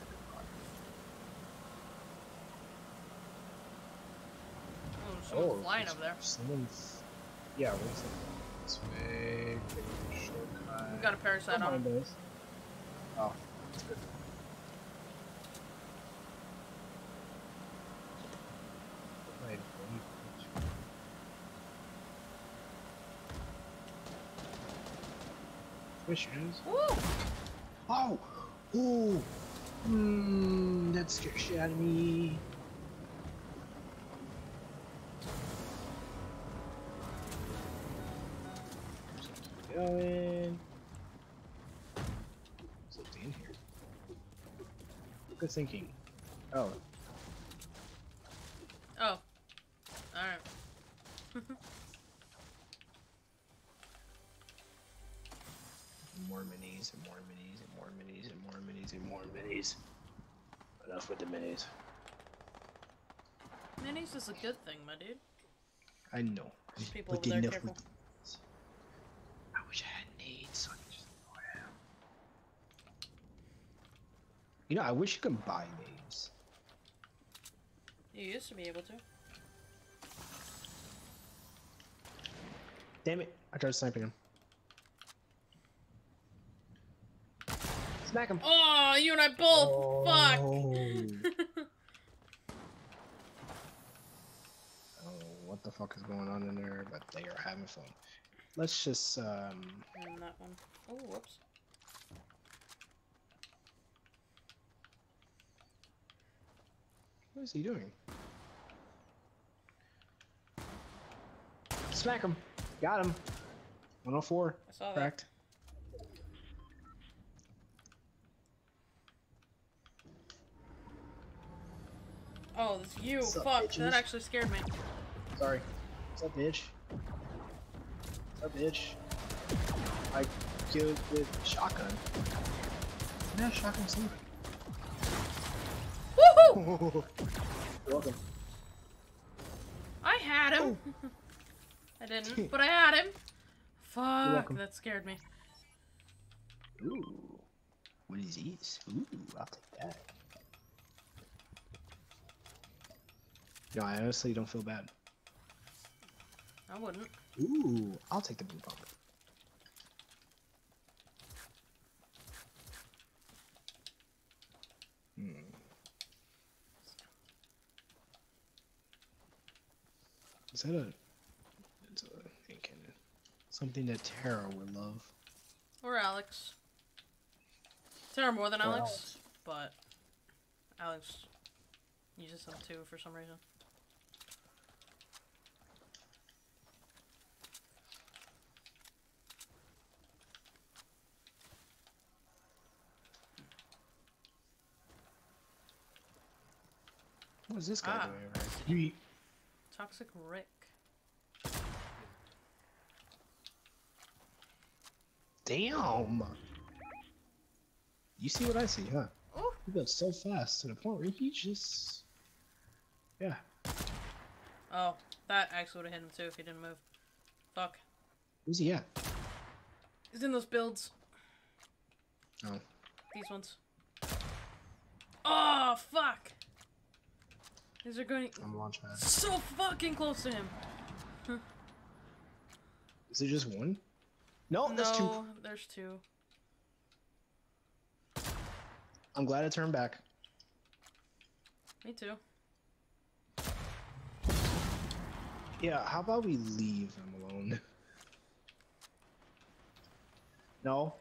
Oh, someone's flying over there. Someone's. Yeah, what's it? This way. take a shortcut. We got a parasite on mind him. those. Oh, that's good. Right, right. Woo! Oh! Ooh! Mmm, that scared shit out of me. Keep Going. Something in here. Good thinking. Oh, Oh. Alright. more minis and more minis and more minis and more minis and more minis. Enough with the minis. Minis is a good thing, my dude. I know. People but over there, careful. with the minis. I wish I had nades so I could just throw it. You know, I wish you could buy nades. You used to be able to. Damn it! I tried sniping him. Smack him! Oh, you and I both! Fuck! Oh. I don't know what the fuck is going on in there, but they are having fun. Let's just um and that one. Oh, whoops. what is he doing? Smack him! Got him! 104. I saw that. Cracked. Oh, that's you. What's Fuck, that actually scared me. Sorry. What's up, bitch? What's up, bitch? I killed with shotgun. Yeah, shotgun somebody. Woohoo! You're welcome. I had him. Oh. I didn't, but I had him. Fuck, that scared me. Ooh. What is this? Ooh, I'll take that. No, I honestly don't feel bad. I wouldn't. Ooh, I'll take the blue pump. Hmm. Is that a? It's a hand cannon. Something that Tara would love. Or Alex. Tara more than Alex, Alex. but Alex uses them too for some reason. What is this guy Ah. doing? He- Toxic Rick. Damn! You see what I see, huh? Oh, He goes so fast to the point where he just. Yeah. oh, that actually would have hit him too if he didn't move. Fuck. Where's he at? He's in those builds. Oh. These ones. Oh, fuck! These are going I'm launch pad. so fucking close to him. Is it just one? No, no, that's two. there's two. I'm glad I turned back. Me too. Yeah, how about we leave him alone? No.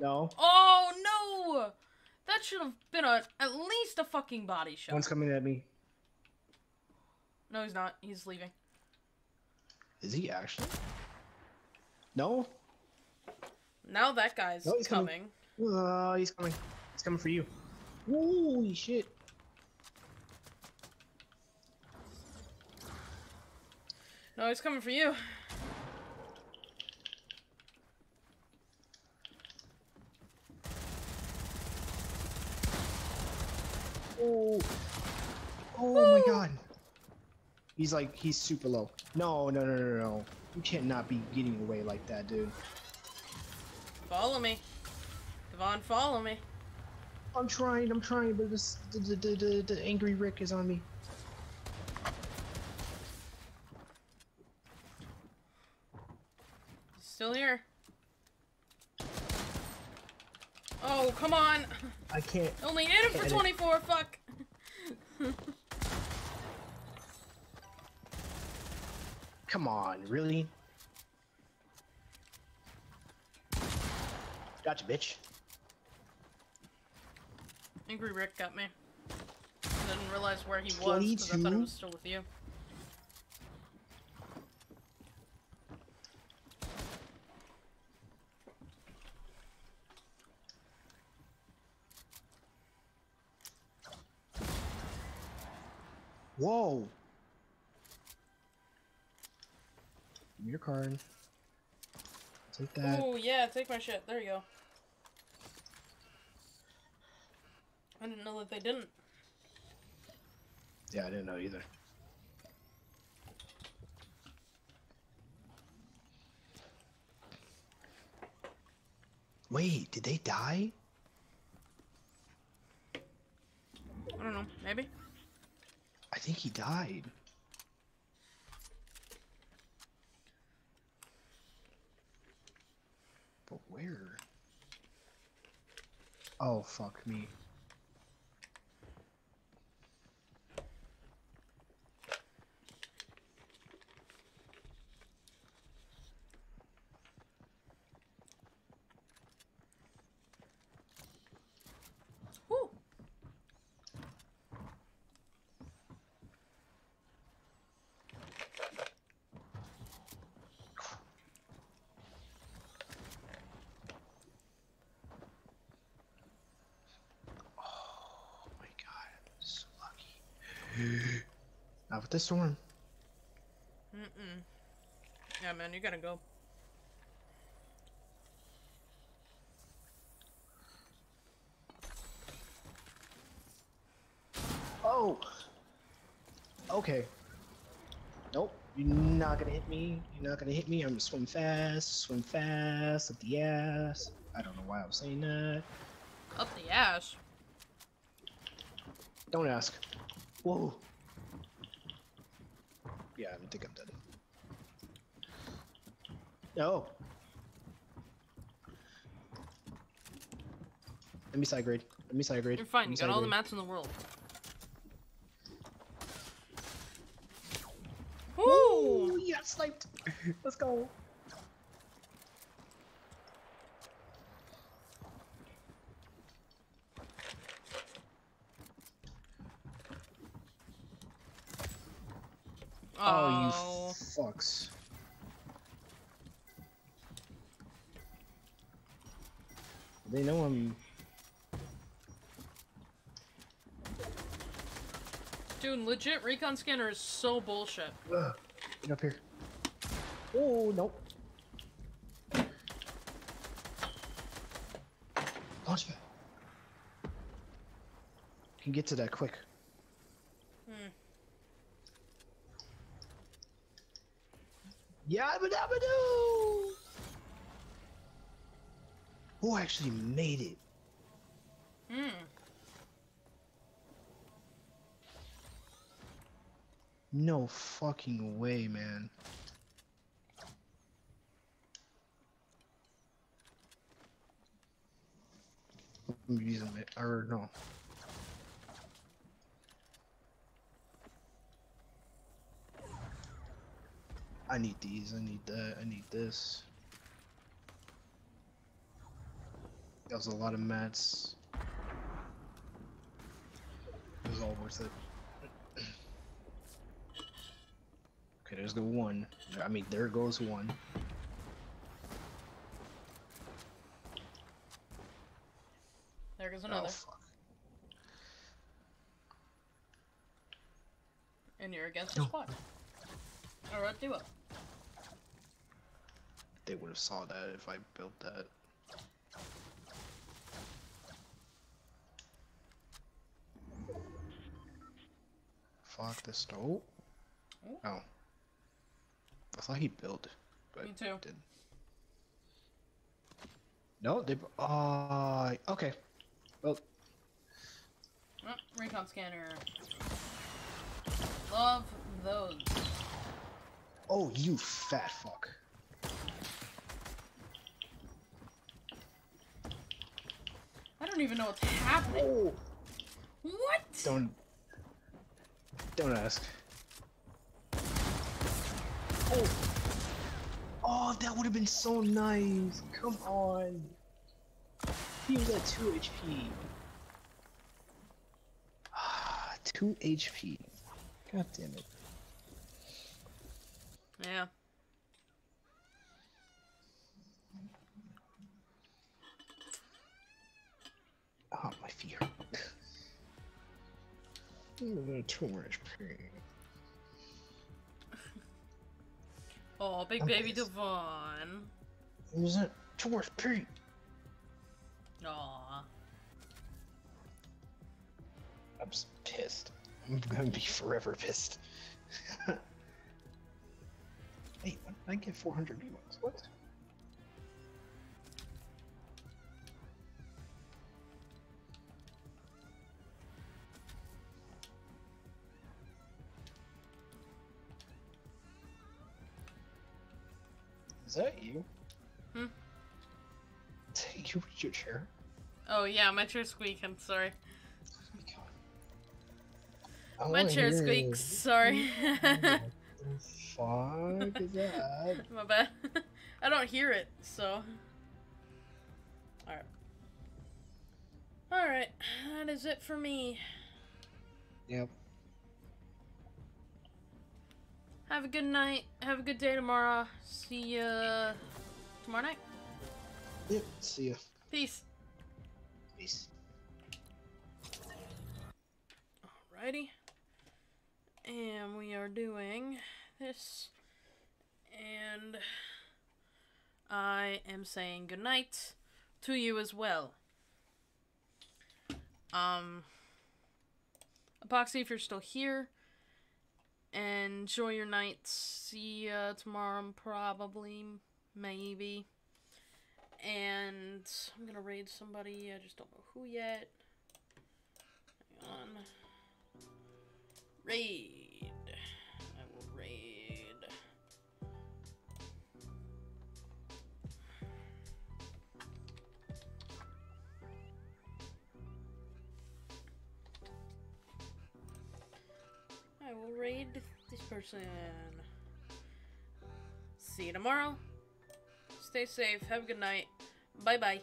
No. Oh no! That should have been a at least a fucking body shot. One's coming at me. No, he's not. He's leaving. Is he actually? No. Now that guy's No, he's coming. coming. Uh, he's coming. He's coming for you. Holy shit. No, he's coming for you. Oh. Oh my god. He's like, he's super low. No, no, no, no, no. You can't not be getting away like that, dude. Follow me. Dievonne, follow me. I'm trying, I'm trying, but this, the, the, the, the, the angry Rick is on me. He's still here. Oh, come on. I can't. Only hit him for Hit 24, fuck. Come on, really? Gotcha, bitch. Angry Rick got me. I didn't realize where he was because I thought he 22? was still with you. Whoa. Me your card. Take that. Oh, yeah, take my shit. There you go. I didn't know that they didn't. Yeah, I didn't know either. Wait, did they die? I don't know. Maybe? I think he died. But where? Oh, fuck me. The storm. Mm-mm. Yeah, man, you gotta go. Oh! Okay. Nope. You're not gonna hit me. You're not gonna hit me. I'm gonna swim fast, swim fast, up the ass. I don't know why I was saying that. Up the ass. Don't ask. Whoa. Yeah, I think I'm dead. No. Oh. Let me side grade. Let me side grade. You're fine. Let me You got side all the grade. mats in the world. Ooh, Woo! you got sniped. Let's go. Oh, Oh. you oh. fucks. They know I'm. Dude, legit recon scanner is so bullshit. Ugh. Get up here. Oh, nope. Launch pad. Can get to that quick. Hmm. Yabba dabba doo! Who actually made it? Hmm. No fucking way, man. I'm using it, or no. I need these, I need that, I need this. That was a lot of mats. It was all worth it. Okay, there's the one. I mean, there goes one. There goes Oh, another. fuck. and you're against the squad. Alright, do it. They would have saw that if I built that. Fuck the stove. Oh. Oh. I thought he built, but Me too. didn't. No, they. Uh, okay. Well, Oh, recon scanner. Love those. oh, you fat fuck. Don't even know what's happening. Oh, What? don't. Don't ask. Oh. Oh, that would have been so nice. Come on. He was at 2 HP. Ah, 2 HP. God damn it. Yeah. Oh, my feet hurt. Too much pain. Oh, big Okay. baby Dievonne. It was a too much pain. Aw. I'm pissed. I'm gonna be forever pissed. Hey, when did I get 400 V-Bucks? What? Is that you? Hmm? You with your chair? Oh yeah, my chair squeaking. Sorry. I My chair squeaks. Sorry. Fuck is that? My bad. I don't hear it, so. Alright. Alright, that is it for me. Yep. Have a good night. Have a good day tomorrow. See ya tomorrow night. Yep. See ya. Peace. Peace. Alrighty. And we are doing this. And I am saying goodnight to you as well. Um Epoxy if you're still here. Enjoy your night. See ya tomorrow probably. Maybe. And I'm gonna raid somebody. I just don't know who yet. Hang on. Raid. Will raid this person. See you tomorrow. Stay safe. Have a good night. Bye bye.